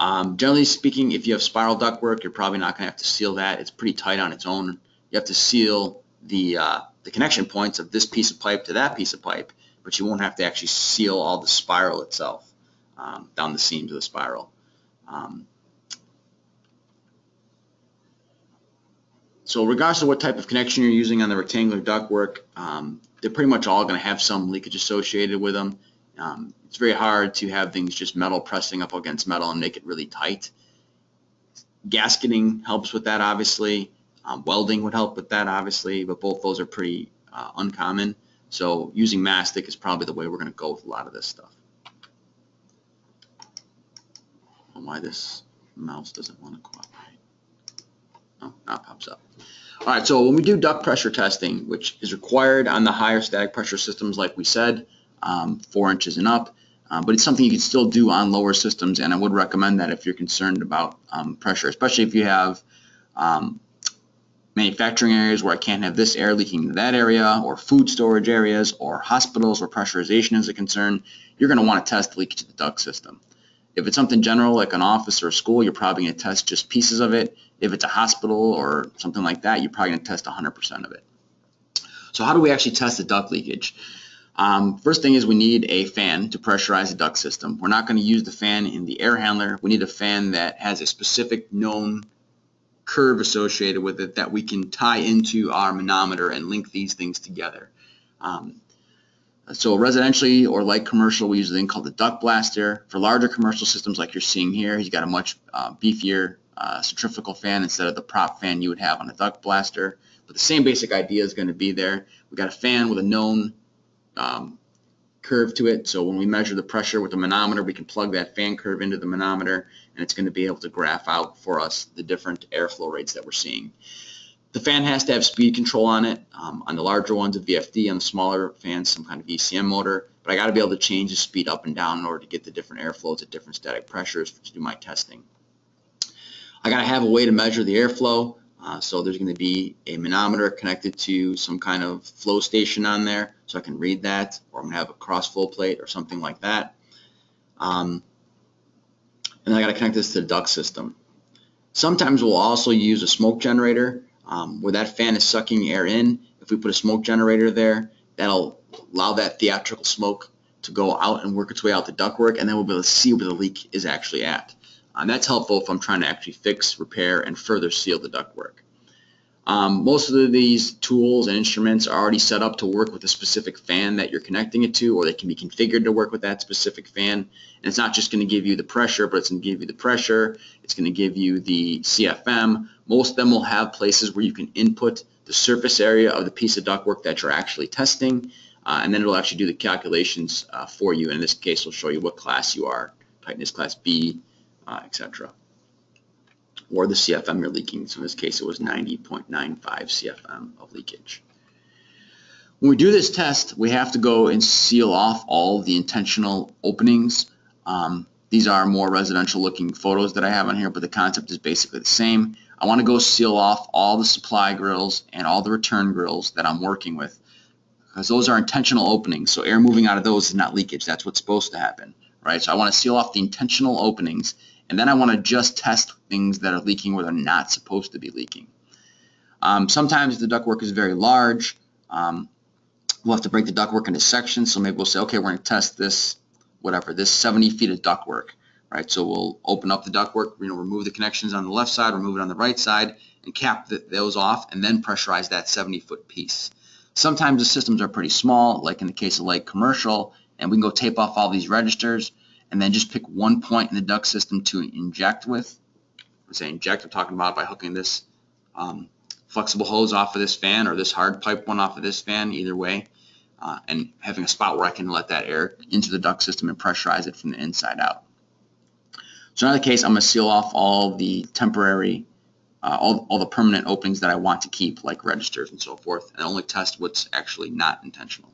Um, generally speaking, if you have spiral ductwork, you're probably not going to have to seal that. It's pretty tight on its own. You have to seal the, uh, the connection points of this piece of pipe to that piece of pipe, but you won't have to actually seal all the spiral itself um, down the seams of the spiral. Um, so regardless of what type of connection you're using on the rectangular ductwork, um, they're pretty much all going to have some leakage associated with them. Um, it's very hard to have things just metal pressing up against metal and make it really tight. Gasketing helps with that, obviously. Um, welding would help with that, obviously, but both those are pretty uh, uncommon. So using mastic is probably the way we're going to go with a lot of this stuff. why this mouse doesn't want to cooperate. Oh, now pops up. All right, so when we do duct pressure testing, which is required on the higher static pressure systems, like we said, um, four inches and up, uh, but it's something you can still do on lower systems, and I would recommend that if you're concerned about um, pressure, especially if you have um, manufacturing areas where I can't have this air leaking into that area, or food storage areas, or hospitals where pressurization is a concern, you're going to want to test leakage to the duct system. If it's something general like an office or a school, you're probably going to test just pieces of it. If it's a hospital or something like that, you're probably going to test 100% of it. So how do we actually test the duct leakage? Um, first thing is we need a fan to pressurize the duct system. We're not going to use the fan in the air handler. We need a fan that has a specific known curve associated with it that we can tie into our manometer and link these things together. Um, so residentially or light commercial, we use a thing called the duct blaster. For larger commercial systems like you're seeing here, he's got a much uh, beefier uh, centrifugal fan instead of the prop fan you would have on a duct blaster. But the same basic idea is going to be there. We've got a fan with a known um, curve to it. So when we measure the pressure with the manometer, we can plug that fan curve into the manometer, and it's going to be able to graph out for us the different airflow rates that we're seeing. The fan has to have speed control on it. Um, on the larger ones, a VFD. On the smaller fans, some kind of ECM motor. But I got to be able to change the speed up and down in order to get the different airflows at different static pressures to do my testing. I got to have a way to measure the airflow. Uh, so there's going to be a manometer connected to some kind of flow station on there so I can read that or I'm going to have a cross flow plate or something like that. Um, and I got to connect this to the duct system. Sometimes we'll also use a smoke generator um, where that fan is sucking air in. If we put a smoke generator there, that'll allow that theatrical smoke to go out and work its way out the ductwork, and then we'll be able to see where the leak is actually at. And that's helpful if I'm trying to actually fix, repair, and further seal the ductwork. Um, most of these tools and instruments are already set up to work with a specific fan that you're connecting it to, or they can be configured to work with that specific fan. And it's not just going to give you the pressure, but it's going to give you the pressure. It's going to give you the CFM. Most of them will have places where you can input the surface area of the piece of ductwork that you're actually testing, uh, and then it'll actually do the calculations uh, for you. And In this case, it'll show you what class you are, tightness class B, uh, etc or the CFM you're leaking. So in this case, it was 90.95 CFM of leakage. When we do this test, we have to go and seal off all the intentional openings. Um, these are more residential looking photos that I have on here, but the concept is basically the same. I want to go seal off all the supply grills and all the return grills that I'm working with because those are intentional openings. So air moving out of those is not leakage. That's what's supposed to happen, right? So I want to seal off the intentional openings and then I want to just test things that are leaking where they're not supposed to be leaking. Um, sometimes the ductwork is very large. Um, we'll have to break the ductwork into sections. So maybe we'll say, okay, we're going to test this, whatever, this 70 feet of ductwork, right? So we'll open up the ductwork, you know, remove the connections on the left side, remove it on the right side, and cap the, those off, and then pressurize that 70 foot piece. Sometimes the systems are pretty small, like in the case of light commercial, and we can go tape off all these registers and then just pick one point in the duct system to inject with. I say inject, I'm talking about by hooking this um, flexible hose off of this fan or this hard pipe one off of this fan, either way, uh, and having a spot where I can let that air into the duct system and pressurize it from the inside out. So in that case, I'm going to seal off all the temporary, uh, all, all the permanent openings that I want to keep, like registers and so forth, and only test what's actually not intentional.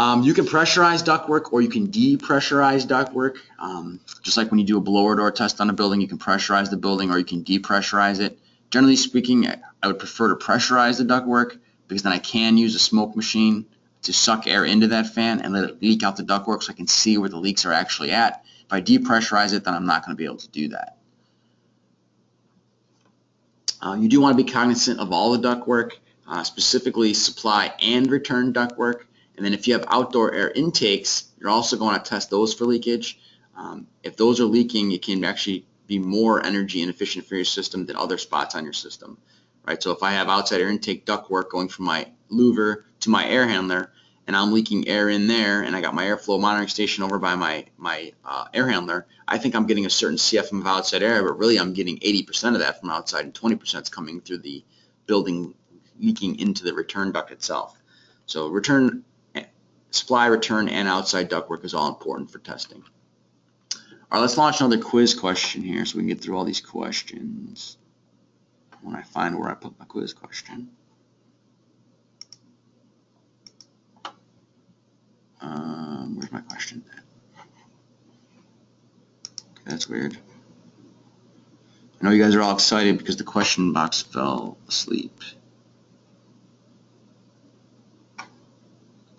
Um, you can pressurize ductwork or you can depressurize ductwork. Um, just like when you do a blower door test on a building, you can pressurize the building or you can depressurize it. Generally speaking, I would prefer to pressurize the ductwork because then I can use a smoke machine to suck air into that fan and let it leak out the ductwork so I can see where the leaks are actually at. If I depressurize it, then I'm not going to be able to do that. Uh, you do want to be cognizant of all the ductwork, uh, specifically supply and return ductwork. And then if you have outdoor air intakes, you're also going to test those for leakage. Um, if those are leaking, it can actually be more energy inefficient for your system than other spots on your system. Right? So if I have outside air intake ductwork going from my louver to my air handler, and I'm leaking air in there, and I got my airflow monitoring station over by my, my uh, air handler, I think I'm getting a certain CFM of outside air, but really I'm getting 80% of that from outside, and 20% is coming through the building leaking into the return duct itself. So return supply, return, and outside ductwork is all important for testing. All right, let's launch another quiz question here so we can get through all these questions when I find where I put my quiz question. Um, where's my question Okay, that's weird. I know you guys are all excited because the question box fell asleep.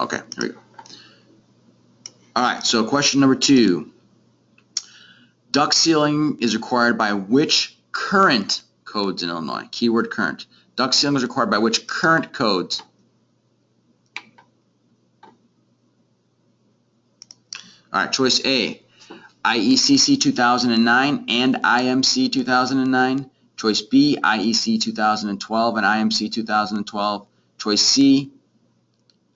Okay, here we go. All right, so question number two. Duct sealing is required by which current codes in Illinois? Keyword current. Duct sealing is required by which current codes? All right, choice A, IECC 2009 and IMC 2009. Choice B, IEC 2012 and IMC 2012. Choice C,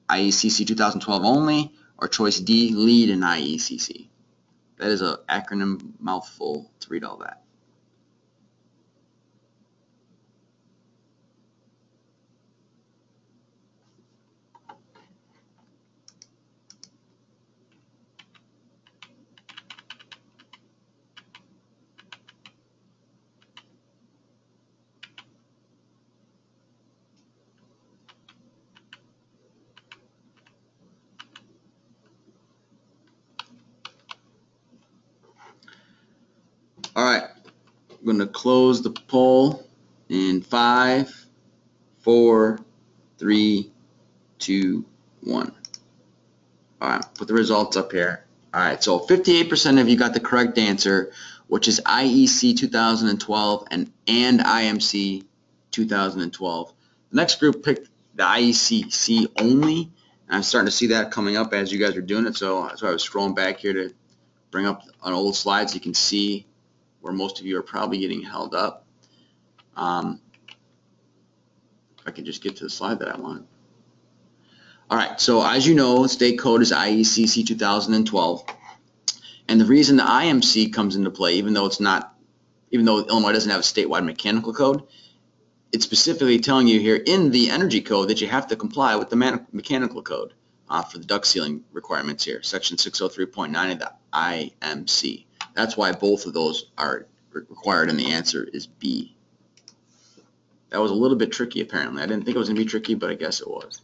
IECC 2012 only, or choice D, LEED in IECC. That is an acronym mouthful to read all that. All right, I'm going to close the poll in five, four, three, two, one. All right, put the results up here. All right, so 58% of you got the correct answer, which is IEC 2012 and, and IMC 2012. The next group picked the IECC only, and I'm starting to see that coming up as you guys are doing it, so that's why I was scrolling back here to bring up an old slide so you can see where most of you are probably getting held up. Um, if I could just get to the slide that I want. All right, so as you know, state code is IECC 2012. And the reason the IMC comes into play, even though it's not, even though Illinois doesn't have a statewide mechanical code, it's specifically telling you here in the energy code that you have to comply with the mechanical code uh, for the duct sealing requirements here, section 603.9 of the IMC. That's why both of those are required and the answer is B. That was a little bit tricky apparently. I didn't think it was going to be tricky, but I guess it was.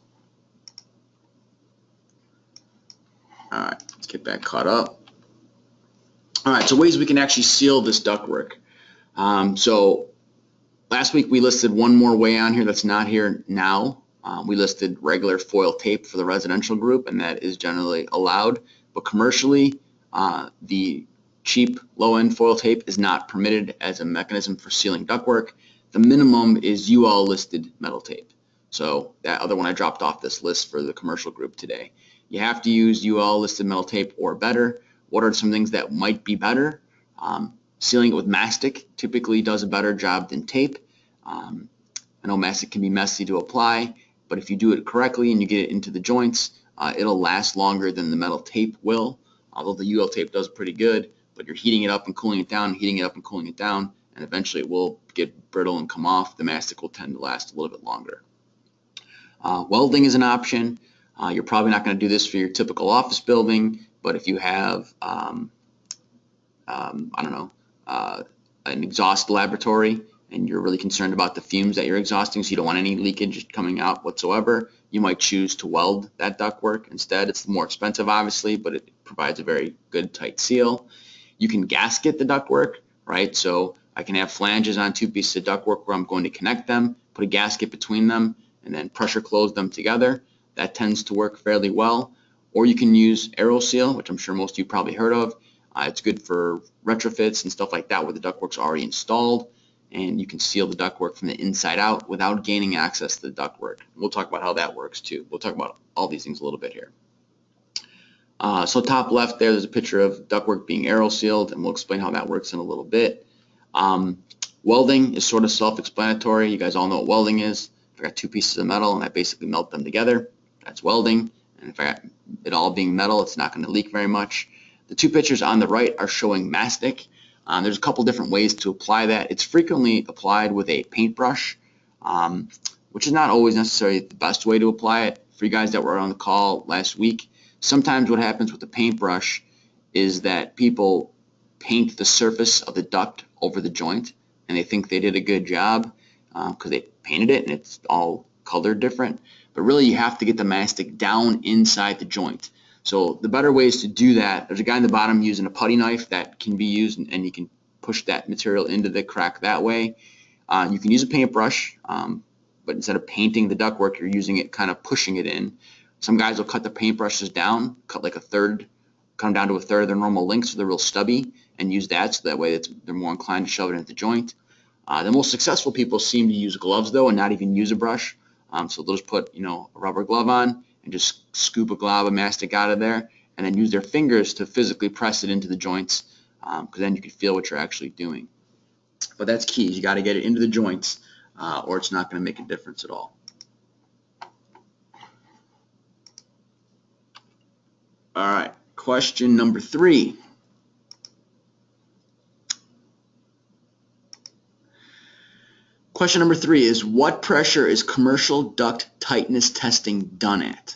All right, let's get back caught up. All right, so ways we can actually seal this ductwork. Um, so last week we listed one more way on here that's not here now. Um, we listed regular foil tape for the residential group, and that is generally allowed. But commercially, uh, the cheap low-end foil tape is not permitted as a mechanism for sealing ductwork. The minimum is UL listed metal tape. So that other one I dropped off this list for the commercial group today. You have to use UL listed metal tape or better. What are some things that might be better? Um, sealing it with mastic typically does a better job than tape. Um, I know mastic can be messy to apply, but if you do it correctly and you get it into the joints, uh, it'll last longer than the metal tape will, although the UL tape does pretty good, but you're heating it up and cooling it down, heating it up and cooling it down, and eventually it will get brittle and come off. The mastic will tend to last a little bit longer. Uh, welding is an option. Uh, you're probably not going to do this for your typical office building, but if you have, um, um, I don't know, uh, an exhaust laboratory and you're really concerned about the fumes that you're exhausting, so you don't want any leakage coming out whatsoever, you might choose to weld that ductwork instead. It's more expensive, obviously, but it provides a very good tight seal. You can gasket the ductwork, right? So I can have flanges on two pieces of ductwork where I'm going to connect them, put a gasket between them, and then pressure close them together. That tends to work fairly well. Or you can use AeroSeal, which I'm sure most of you probably heard of. Uh, it's good for retrofits and stuff like that where the ductwork's already installed and you can seal the ductwork from the inside out without gaining access to the ductwork. We'll talk about how that works too. We'll talk about all these things a little bit here. Uh, so top left there, there's a picture of ductwork being aero-sealed, and we'll explain how that works in a little bit. Um, welding is sort of self-explanatory. You guys all know what welding is. If I got two pieces of metal and I basically melt them together. That's welding. And if I got it all being metal, it's not going to leak very much. The two pictures on the right are showing mastic. Um, there's a couple different ways to apply that. It's frequently applied with a paintbrush, um, which is not always necessarily the best way to apply it. For you guys that were on the call last week, sometimes what happens with the paintbrush is that people paint the surface of the duct over the joint and they think they did a good job because uh, they painted it and it's all colored different. But really you have to get the mastic down inside the joint. So the better ways to do that, there's a guy in the bottom using a putty knife that can be used and, and you can push that material into the crack that way. Uh, you can use a paintbrush, um, but instead of painting the ductwork, you're using it kind of pushing it in. Some guys will cut the paintbrushes down, cut like a third, them down to a third of their normal length so they're real stubby and use that so that way they're more inclined to shove it into the joint. Uh, the most successful people seem to use gloves though and not even use a brush. Um, so they'll just put you know a rubber glove on and just scoop a glob of mastic out of there and then use their fingers to physically press it into the joints because um, then you can feel what you're actually doing. But that's key. You got to get it into the joints uh, or it's not going to make a difference at all. All right, question number three. Question number three is what pressure is commercial duct tightness testing done at?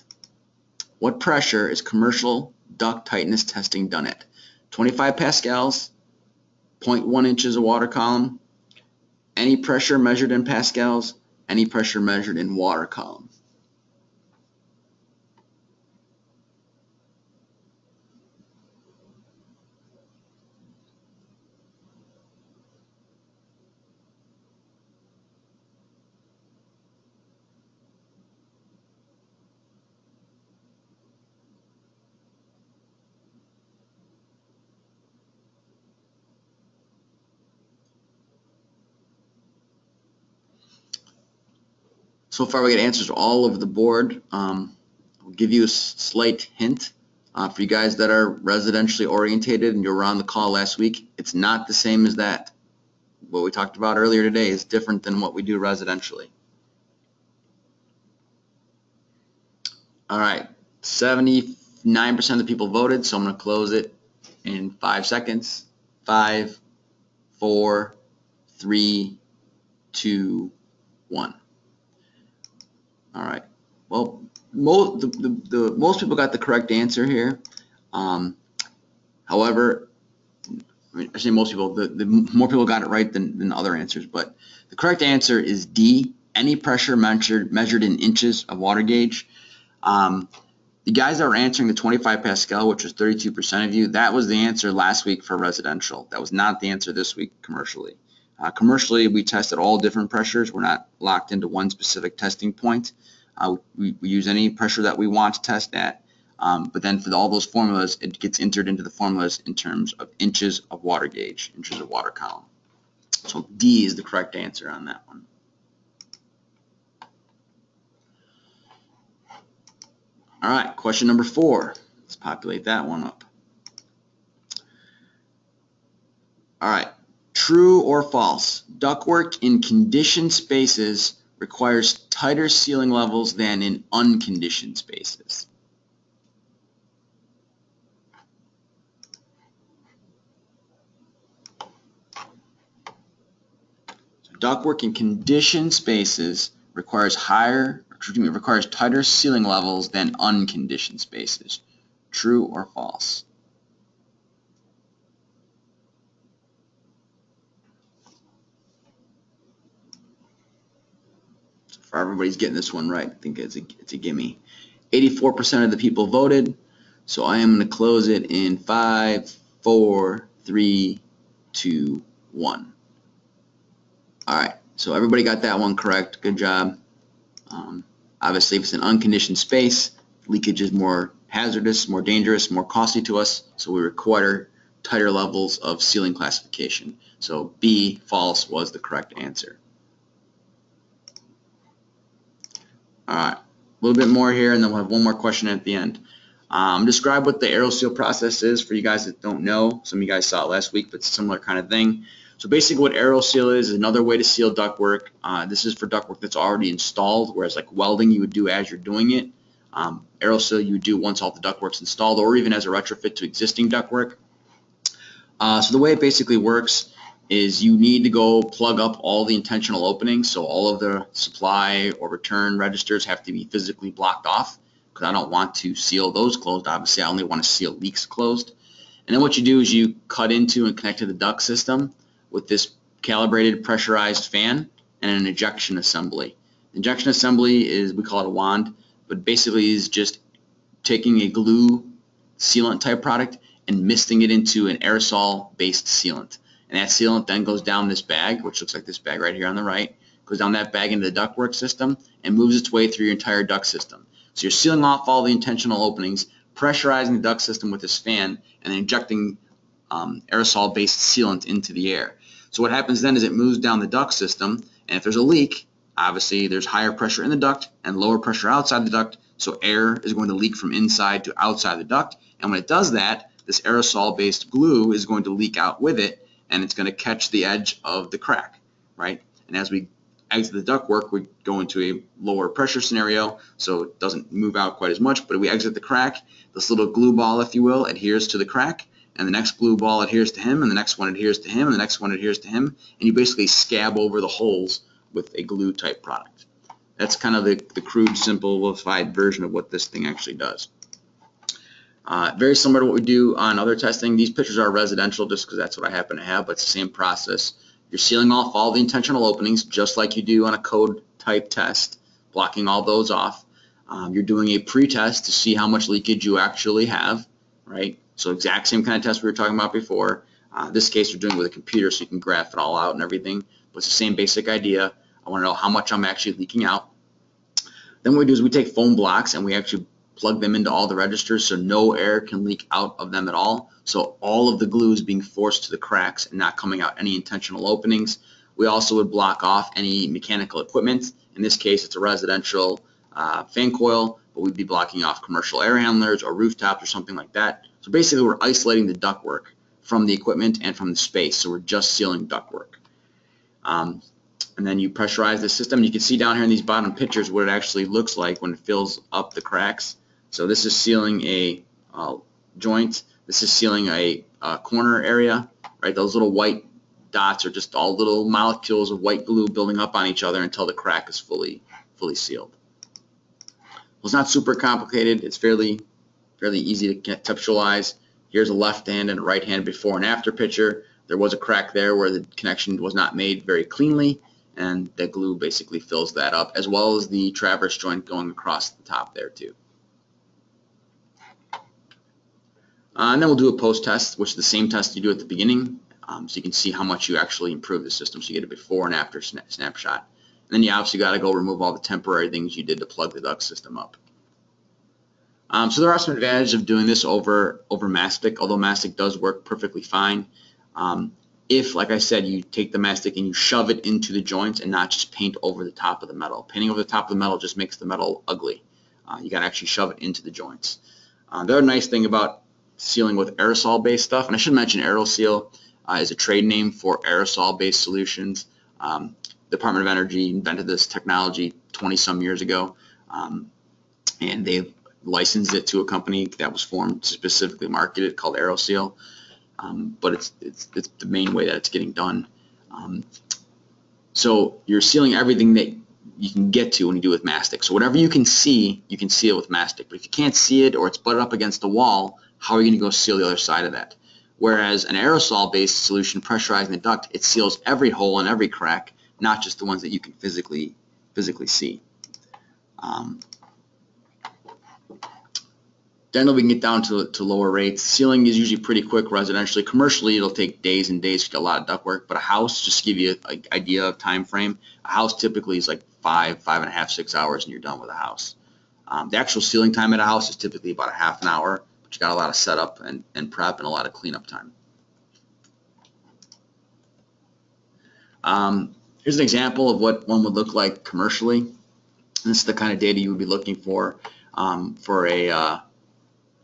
What pressure is commercial duct tightness testing done at? 25 pascals, 0.1 inches of water column, any pressure measured in pascals, any pressure measured in water column. So far we get answers all over the board. Um, I'll give you a slight hint uh, for you guys that are residentially orientated and you were on the call last week. It's not the same as that. what we talked about earlier today is different than what we do residentially. All right, 79% of the people voted, so I'm going to close it in five seconds. Five, four, three, two, one. All right. Well, most the, the, the most people got the correct answer here. Um, however, I, mean, I say most people, the, the more people got it right than, than other answers, but the correct answer is D. Any pressure measured measured in inches of water gauge. Um, the guys that were answering the 25 Pascal, which was 32% of you, that was the answer last week for residential. That was not the answer this week commercially. Uh, commercially, we test at all different pressures. We're not locked into one specific testing point. Uh, we, we, use any pressure that we want to test at. Um, but then for all those formulas, it gets entered into the formulas in terms of inches of water gauge, inches of water column. So D is the correct answer on that one. All right, question number four. Let's populate that one up. All right, true or false? Ductwork in conditioned spaces requires tighter sealing levels than in unconditioned spaces. ductwork in conditioned spaces requires higher, excuse me, requires tighter sealing levels than unconditioned spaces. True or false? Everybody's getting this one right, I think it's a, it's a gimme. 84% of the people voted, so I am going to close it in five, four, three, two, one. All right, so everybody got that one correct. Good job. Um, obviously, if it's an unconditioned space, leakage is more hazardous, more dangerous, more costly to us, so we require tighter levels of sealing classification. So B, false, was the correct answer. Right, a little bit more here, and then we'll have one more question at the end. Um, describe what the AeroSeal process is for you guys that don't know. Some of you guys saw it last week, but similar kind of thing. So basically what AeroSeal is, is another way to seal ductwork. Uh, this is for ductwork that's already installed, whereas like welding you would do as you're doing it. Um, AeroSeal you do once all the ductwork's installed or even as a retrofit to existing ductwork. Uh, so the way it basically works is you need to go plug up all the intentional openings. So all of the supply or return registers have to be physically blocked off because I don't want to seal those closed. Obviously, I only want to seal leaks closed. And then what you do is you cut into and connect to the duct system with this calibrated pressurized fan and an ejection assembly. Injection assembly is, we call it a wand, but basically is just taking a glue sealant type product and misting it into an aerosol based sealant. And that sealant then goes down this bag, which looks like this bag right here on the right, goes down that bag into the ductwork system and moves its way through your entire duct system. So you're sealing off all the intentional openings, pressurizing the duct system with this fan, and then injecting um, aerosol-based sealant into the air. So what happens then is it moves down the duct system, and if there's a leak, obviously there's higher pressure in the duct and lower pressure outside the duct, so air is going to leak from inside to outside the duct, and when it does that, this aerosol-based glue is going to leak out with it, and it's going to catch the edge of the crack, right? And as we exit the ductwork, we go into a lower pressure scenario, so it doesn't move out quite as much, but we exit the crack, this little glue ball, if you will, adheres to the crack, and the next glue ball adheres to him, and the next one adheres to him, and the next one adheres to him, and you basically scab over the holes with a glue type product. That's kind of the, the crude, simplified version of what this thing actually does. Uh, very similar to what we do on other testing. These pictures are residential just because that's what I happen to have, but it's the same process. You're sealing off all the intentional openings just like you do on a code type test, blocking all those off. Um, you're doing a pre-test to see how much leakage you actually have, right? So exact same kind of test we were talking about before. Uh, this case, you're doing it with a computer so you can graph it all out and everything. But it's the same basic idea. I want to know how much I'm actually leaking out. Then what we do is we take foam blocks and we actually plug them into all the registers so no air can leak out of them at all. So all of the glue is being forced to the cracks and not coming out any intentional openings. We also would block off any mechanical equipment. In this case, it's a residential uh, fan coil, but we'd be blocking off commercial air handlers or rooftops or something like that. So basically we're isolating the ductwork from the equipment and from the space. So we're just sealing ductwork. Um, and then you pressurize the system. You can see down here in these bottom pictures what it actually looks like when it fills up the cracks. So this is sealing a uh, joint. This is sealing a, a corner area, right? Those little white dots are just all little molecules of white glue building up on each other until the crack is fully fully sealed. Well, it's not super complicated. It's fairly fairly easy to conceptualize. Here's a left hand and a right hand before and after picture. There was a crack there where the connection was not made very cleanly and the glue basically fills that up as well as the traverse joint going across the top there too. Uh, and then we'll do a post test, which is the same test you do at the beginning, um, so you can see how much you actually improve the system. So you get a before and after snap snapshot. And then you obviously got to go remove all the temporary things you did to plug the duct system up. Um, so there are some advantages of doing this over over mastic, although mastic does work perfectly fine. Um, if, like I said, you take the mastic and you shove it into the joints and not just paint over the top of the metal. Painting over the top of the metal just makes the metal ugly. Uh, you got to actually shove it into the joints. Uh, the other nice thing about sealing with aerosol-based stuff, and I should mention AeroSeal uh, is a trade name for aerosol-based solutions. Um, Department of Energy invented this technology 20 some years ago, um, and they've licensed it to a company that was formed to specifically marketed called AeroSeal um, but it's, it's, it's the main way that it's getting done. Um, so you're sealing everything that you can get to when you do with mastic. So whatever you can see, you can seal with mastic. But if you can't see it or it's butted up against the wall, how are you going to go seal the other side of that? Whereas an aerosol-based solution pressurizing the duct, it seals every hole and every crack, not just the ones that you can physically physically see. Um, then we can get down to, to lower rates. Sealing is usually pretty quick residentially. Commercially, it'll take days and days to get a lot of duct work, but a house, just to give you an idea of time frame, a house typically is like five, five and a half, six hours, and you're done with a house. Um, the actual sealing time at a house is typically about a half an hour, you got a lot of setup and, and prep and a lot of cleanup time. Um, here's an example of what one would look like commercially. This is the kind of data you would be looking for um, for a uh,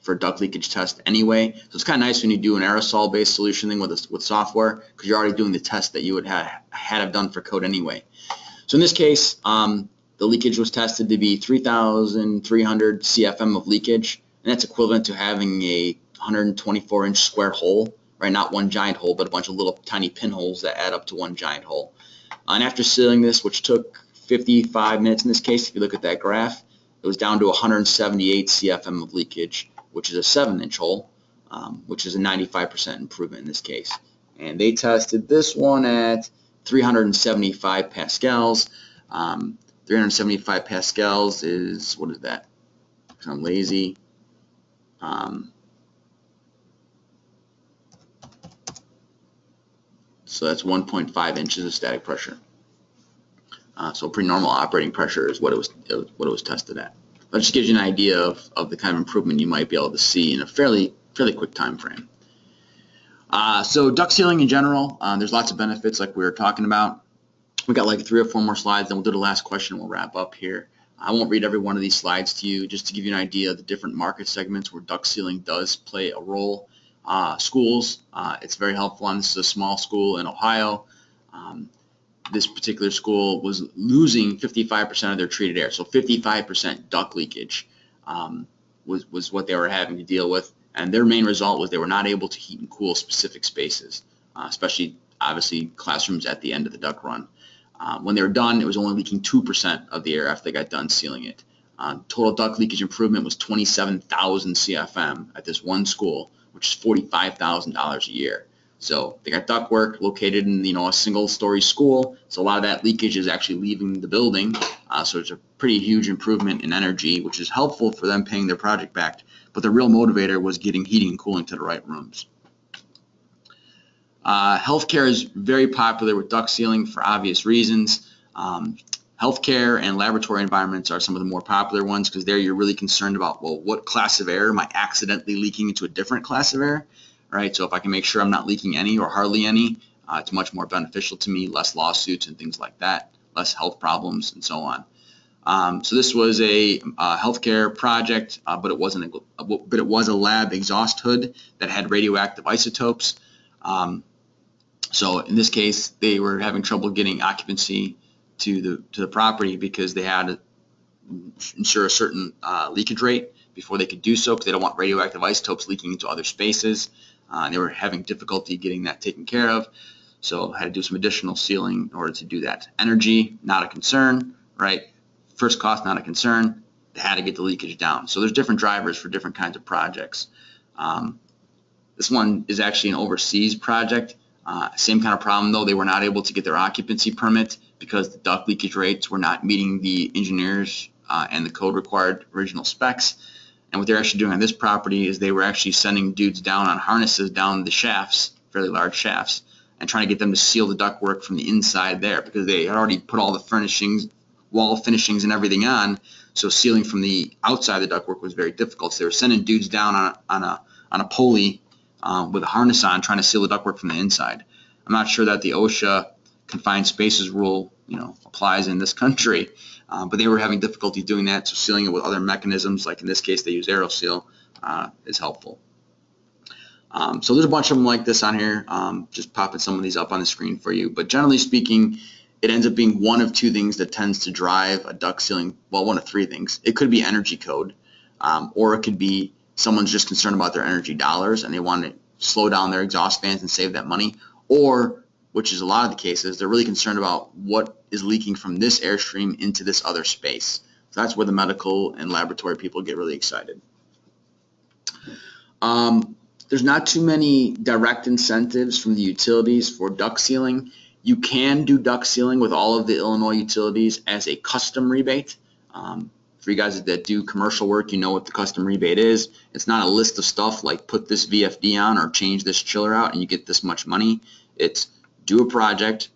for duct leakage test anyway. So it's kind of nice when you do an aerosol-based solution thing with, a, with software because you're already doing the test that you would have had have done for code anyway. So in this case, um, the leakage was tested to be 3,300 CFM of leakage, and that's equivalent to having a 124 inch square hole, right? Not one giant hole, but a bunch of little tiny pinholes that add up to one giant hole. And after sealing this, which took 55 minutes in this case, if you look at that graph, it was down to 178 CFM of leakage which is a 7-inch hole, um, which is a 95% improvement in this case. And they tested this one at 375 pascals. Um, 375 pascals is, what is that? I'm lazy. Um, so that's 1.5 inches of static pressure. Uh, so pretty normal operating pressure is what it was, what it was tested at. That just gives you an idea of, of the kind of improvement you might be able to see in a fairly fairly quick time frame. Uh, so duct sealing in general, uh, there's lots of benefits like we were talking about. We got like three or four more slides, then we'll do the last question. We'll wrap up here. I won't read every one of these slides to you, just to give you an idea of the different market segments where duct sealing does play a role. Uh, schools, uh, it's very helpful. And this is a small school in Ohio. Um, this particular school was losing 55% of their treated air. So 55% duct leakage um, was, was what they were having to deal with. And their main result was they were not able to heat and cool specific spaces, uh, especially obviously classrooms at the end of the duct run. Uh, when they were done, it was only leaking 2% of the air after they got done sealing it. Uh, total duct leakage improvement was 27,000 CFM at this one school, which is $45,000 a year. So they got duct work located in you know a single story school. So a lot of that leakage is actually leaving the building. Uh, so it's a pretty huge improvement in energy, which is helpful for them paying their project back. But the real motivator was getting heating and cooling to the right rooms. Uh, healthcare is very popular with duct sealing for obvious reasons. Um, healthcare and laboratory environments are some of the more popular ones because there you're really concerned about, well, what class of air am I accidentally leaking into a different class of air? right? So if I can make sure I'm not leaking any or hardly any, uh, it's much more beneficial to me, less lawsuits and things like that, less health problems and so on. Um, so this was a healthcare project, uh, but it wasn't a, but it was a lab exhaust hood that had radioactive isotopes. Um, So in this case, they were having trouble getting occupancy to the to the property because they had to ensure a certain uh, leakage rate before they could do so because they don't want radioactive isotopes leaking into other spaces. Uh, they were having difficulty getting that taken care of, so had to do some additional sealing in order to do that. Energy, not a concern, right? First cost, not a concern. They had to get the leakage down. So there's different drivers for different kinds of projects. Um, this one is actually an overseas project. Uh, same kind of problem though, they were not able to get their occupancy permit because the duct leakage rates were not meeting the engineers uh, and the code required original specs. And what they're actually doing on this property is they were actually sending dudes down on harnesses down the shafts, fairly large shafts, and trying to get them to seal the ductwork from the inside there because they had already put all the furnishings, wall finishings and everything on. So sealing from the outside the ductwork was very difficult. So they were sending dudes down on on a, on a pulley um, with a harness on trying to seal the ductwork from the inside. I'm not sure that the OSHA confined spaces rule, you know, applies in this country, uh, but they were having difficulty doing that, so sealing it with other mechanisms, like in this case they use AeroSeal, uh, is helpful. Um, so there's a bunch of them like this on here, um, just popping some of these up on the screen for you. But generally speaking, it ends up being one of two things that tends to drive a duct sealing, well, one of three things. It could be energy code, um, or it could be someone's just concerned about their energy dollars and they want to slow down their exhaust fans and save that money, or which is a lot of the cases, they're really concerned about what is leaking from this airstream into this other space. So that's where the medical and laboratory people get really excited. Um, there's not too many direct incentives from the utilities for duct sealing. You can do duct sealing with all of the Illinois utilities as a custom rebate. Um, for you guys that do commercial work, you know what the custom rebate is. It's not a list of stuff like put this VFD on or change this chiller out and you get this much money. It's do a project,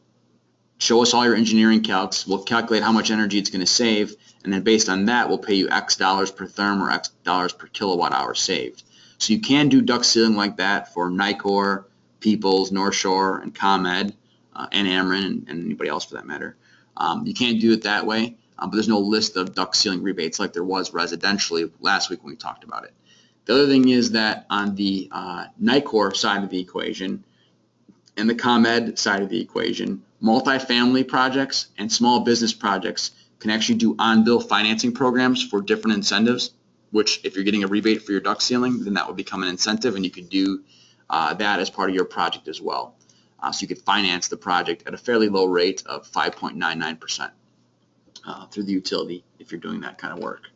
show us all your engineering calcs, we'll calculate how much energy it's going to save, and then based on that, we'll pay you X dollars per therm or X dollars per kilowatt hour saved. So you can do duct sealing like that for Nicor, Peoples, North Shore, and ComEd, uh, and Ameren, and, and, anybody else for that matter. Um, you can't do it that way, um, but there's no list of duct sealing rebates like there was residentially last week when we talked about it. The other thing is that on the uh, Nicor side of the equation, and the ComEd side of the equation, multifamily projects and small business projects can actually do on-bill financing programs for different incentives, which if you're getting a rebate for your duct sealing, then that would become an incentive and you could do uh, that as part of your project as well. Uh, so you could finance the project at a fairly low rate of 5.99% uh, through the utility if you're doing that kind of work.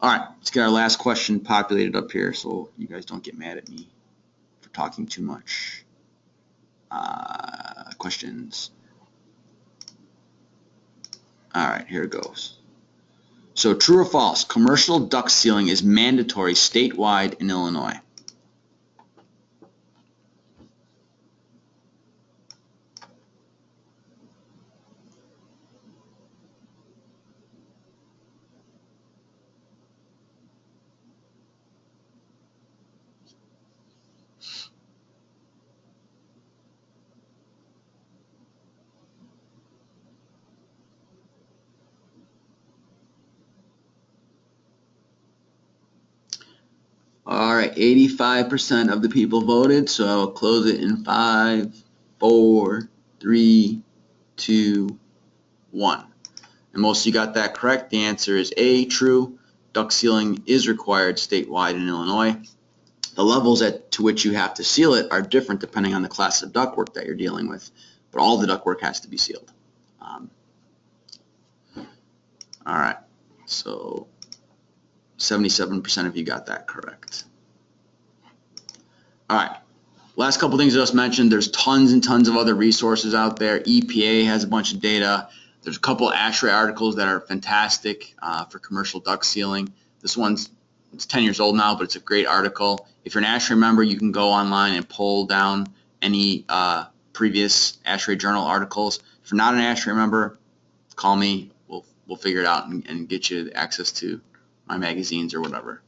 All right, let's get our last question populated up here so you guys don't get mad at me for talking too much uh, questions. All right, here it goes. So true or false, commercial duct sealing is mandatory statewide in Illinois. All right, 85% of the people voted, so I'll close it in five, four, three, two, one. And most of you got that correct. The answer is A, true. Duct sealing is required statewide in Illinois. The levels at to which you have to seal it are different depending on the class of ductwork that you're dealing with, but all the ductwork has to be sealed. Um, all right, so 77% of you got that correct. All right. Last couple things I just mentioned, there's tons and tons of other resources out there. EPA has a bunch of data. There's a couple ASHRAE articles that are fantastic uh, for commercial duct sealing. This one's it's 10 years old now, but it's a great article. If you're an ASHRAE member, you can go online and pull down any uh, previous ASHRAE journal articles. If you're not an ASHRAE member, call me. We'll, we'll figure it out and, and get you access to my magazines or whatever.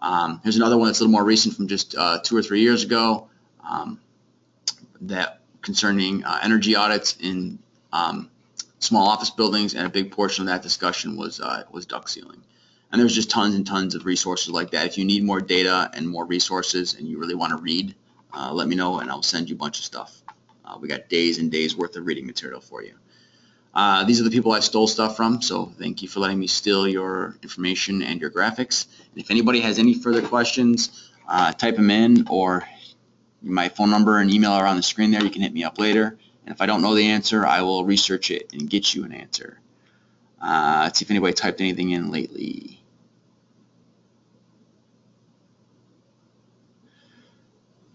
Um, here's another one that's a little more recent from just uh, two or three years ago um, that concerning uh, energy audits in um, small office buildings, and a big portion of that discussion was uh, was duct sealing. And there's just tons and tons of resources like that. If you need more data and more resources, and you really want to read, uh, let me know, and I'll send you a bunch of stuff. Uh, we got days and days worth of reading material for you. Uh, these are the people I stole stuff from, so thank you for letting me steal your information and your graphics. If anybody has any further questions, uh, type them in or my phone number and email are on the screen there. You can hit me up later. And if I don't know the answer, I will research it and get you an answer. Uh, let's see if anybody typed anything in lately.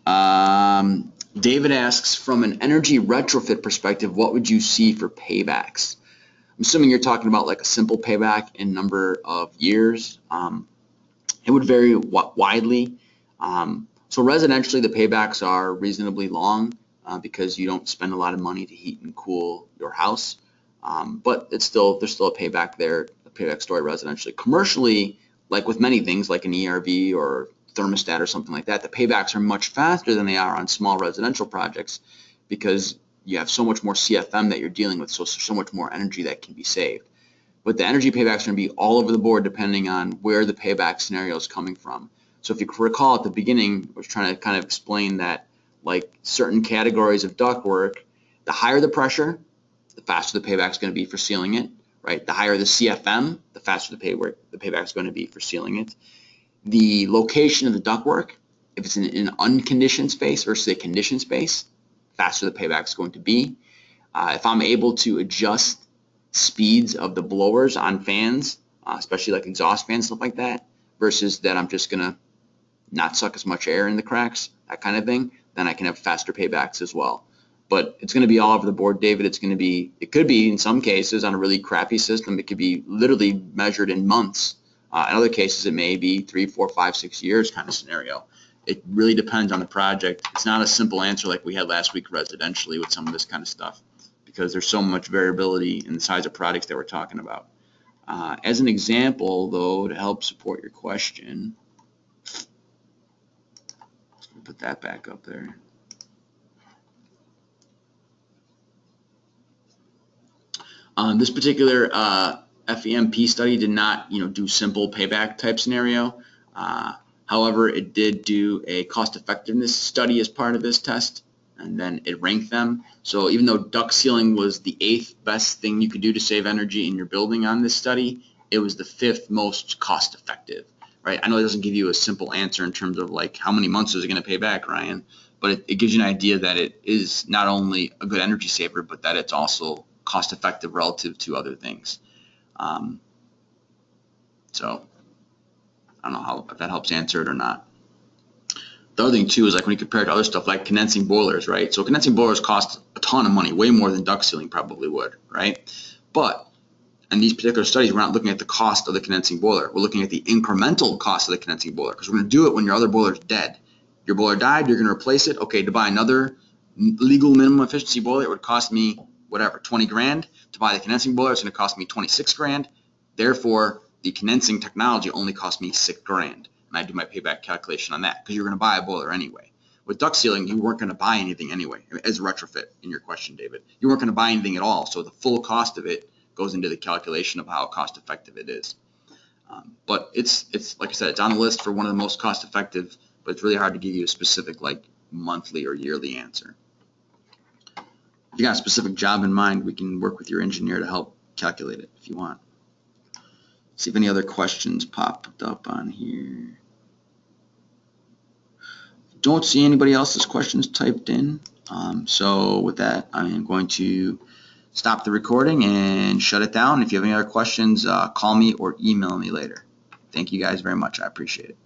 Um, David asks, from an energy retrofit perspective, what would you see for paybacks? I'm assuming you're talking about like a simple payback in number of years. Um, it would vary widely. Um, so residentially, the paybacks are reasonably long uh, because you don't spend a lot of money to heat and cool your house. Um, but it's still there's still a payback there, a payback story residentially. Commercially, like with many things, like an ERV or thermostat or something like that, the paybacks are much faster than they are on small residential projects because you have so much more CFM that you're dealing with, so so much more energy that can be saved. But the energy paybacks are going to be all over the board depending on where the payback scenario is coming from. So if you recall at the beginning, I was trying to kind of explain that like certain categories of ductwork, the higher the pressure, the faster the payback is going to be for sealing it, right? The higher the CFM, the faster the, pay the payback is going to be for sealing it the location of the ductwork, if it's in an unconditioned space versus a conditioned space, faster the payback is going to be. Uh, if I'm able to adjust speeds of the blowers on fans, uh, especially like exhaust fans, stuff like that, versus that I'm just going to not suck as much air in the cracks, that kind of thing, then I can have faster paybacks as well. But it's going to be all over the board, David. It's going to be, it could be in some cases on a really crappy system, it could be literally measured in months uh, in other cases, it may be three, four, five, six years kind of scenario. It really depends on the project. It's not a simple answer like we had last week residentially with some of this kind of stuff because there's so much variability in the size of products that we're talking about. Uh, as an example, though, to help support your question, put that back up there. Um, this particular uh, FEMP study did not, you know, do simple payback type scenario. Uh, however, it did do a cost effectiveness study as part of this test, and then it ranked them. So even though duct sealing was the eighth best thing you could do to save energy in your building on this study, it was the fifth most cost effective, right? I know it doesn't give you a simple answer in terms of like how many months is it going to pay back, Ryan, but it, it gives you an idea that it is not only a good energy saver, but that it's also cost effective relative to other things. Um, so I don't know how if that helps answer it or not. The other thing too is like when you compare it to other stuff like condensing boilers, right? So condensing boilers cost a ton of money, way more than duct sealing probably would, right? But in these particular studies, we're not looking at the cost of the condensing boiler. We're looking at the incremental cost of the condensing boiler because we're going to do it when your other boiler is dead. Your boiler died, you're going to replace it. Okay, to buy another legal minimum efficiency boiler, it would cost me whatever, 20 grand. To buy the condensing boiler, it's going to cost me 26 grand. Therefore, the condensing technology only cost me six grand. And I do my payback calculation on that because you're going to buy a boiler anyway. With duct sealing, you weren't going to buy anything anyway, as retrofit in your question, David. You weren't going to buy anything at all. So the full cost of it goes into the calculation of how cost effective it is. Um, but it's, it's, like I said, it's on the list for one of the most cost effective, but it's really hard to give you a specific like monthly or yearly answer if you got a specific job in mind, we can work with your engineer to help calculate it if you want. See if any other questions popped up on here. Don't see anybody else's questions typed in. Um, so with that, I am going to stop the recording and shut it down. If you have any other questions, uh, call me or email me later. Thank you guys very much. I appreciate it.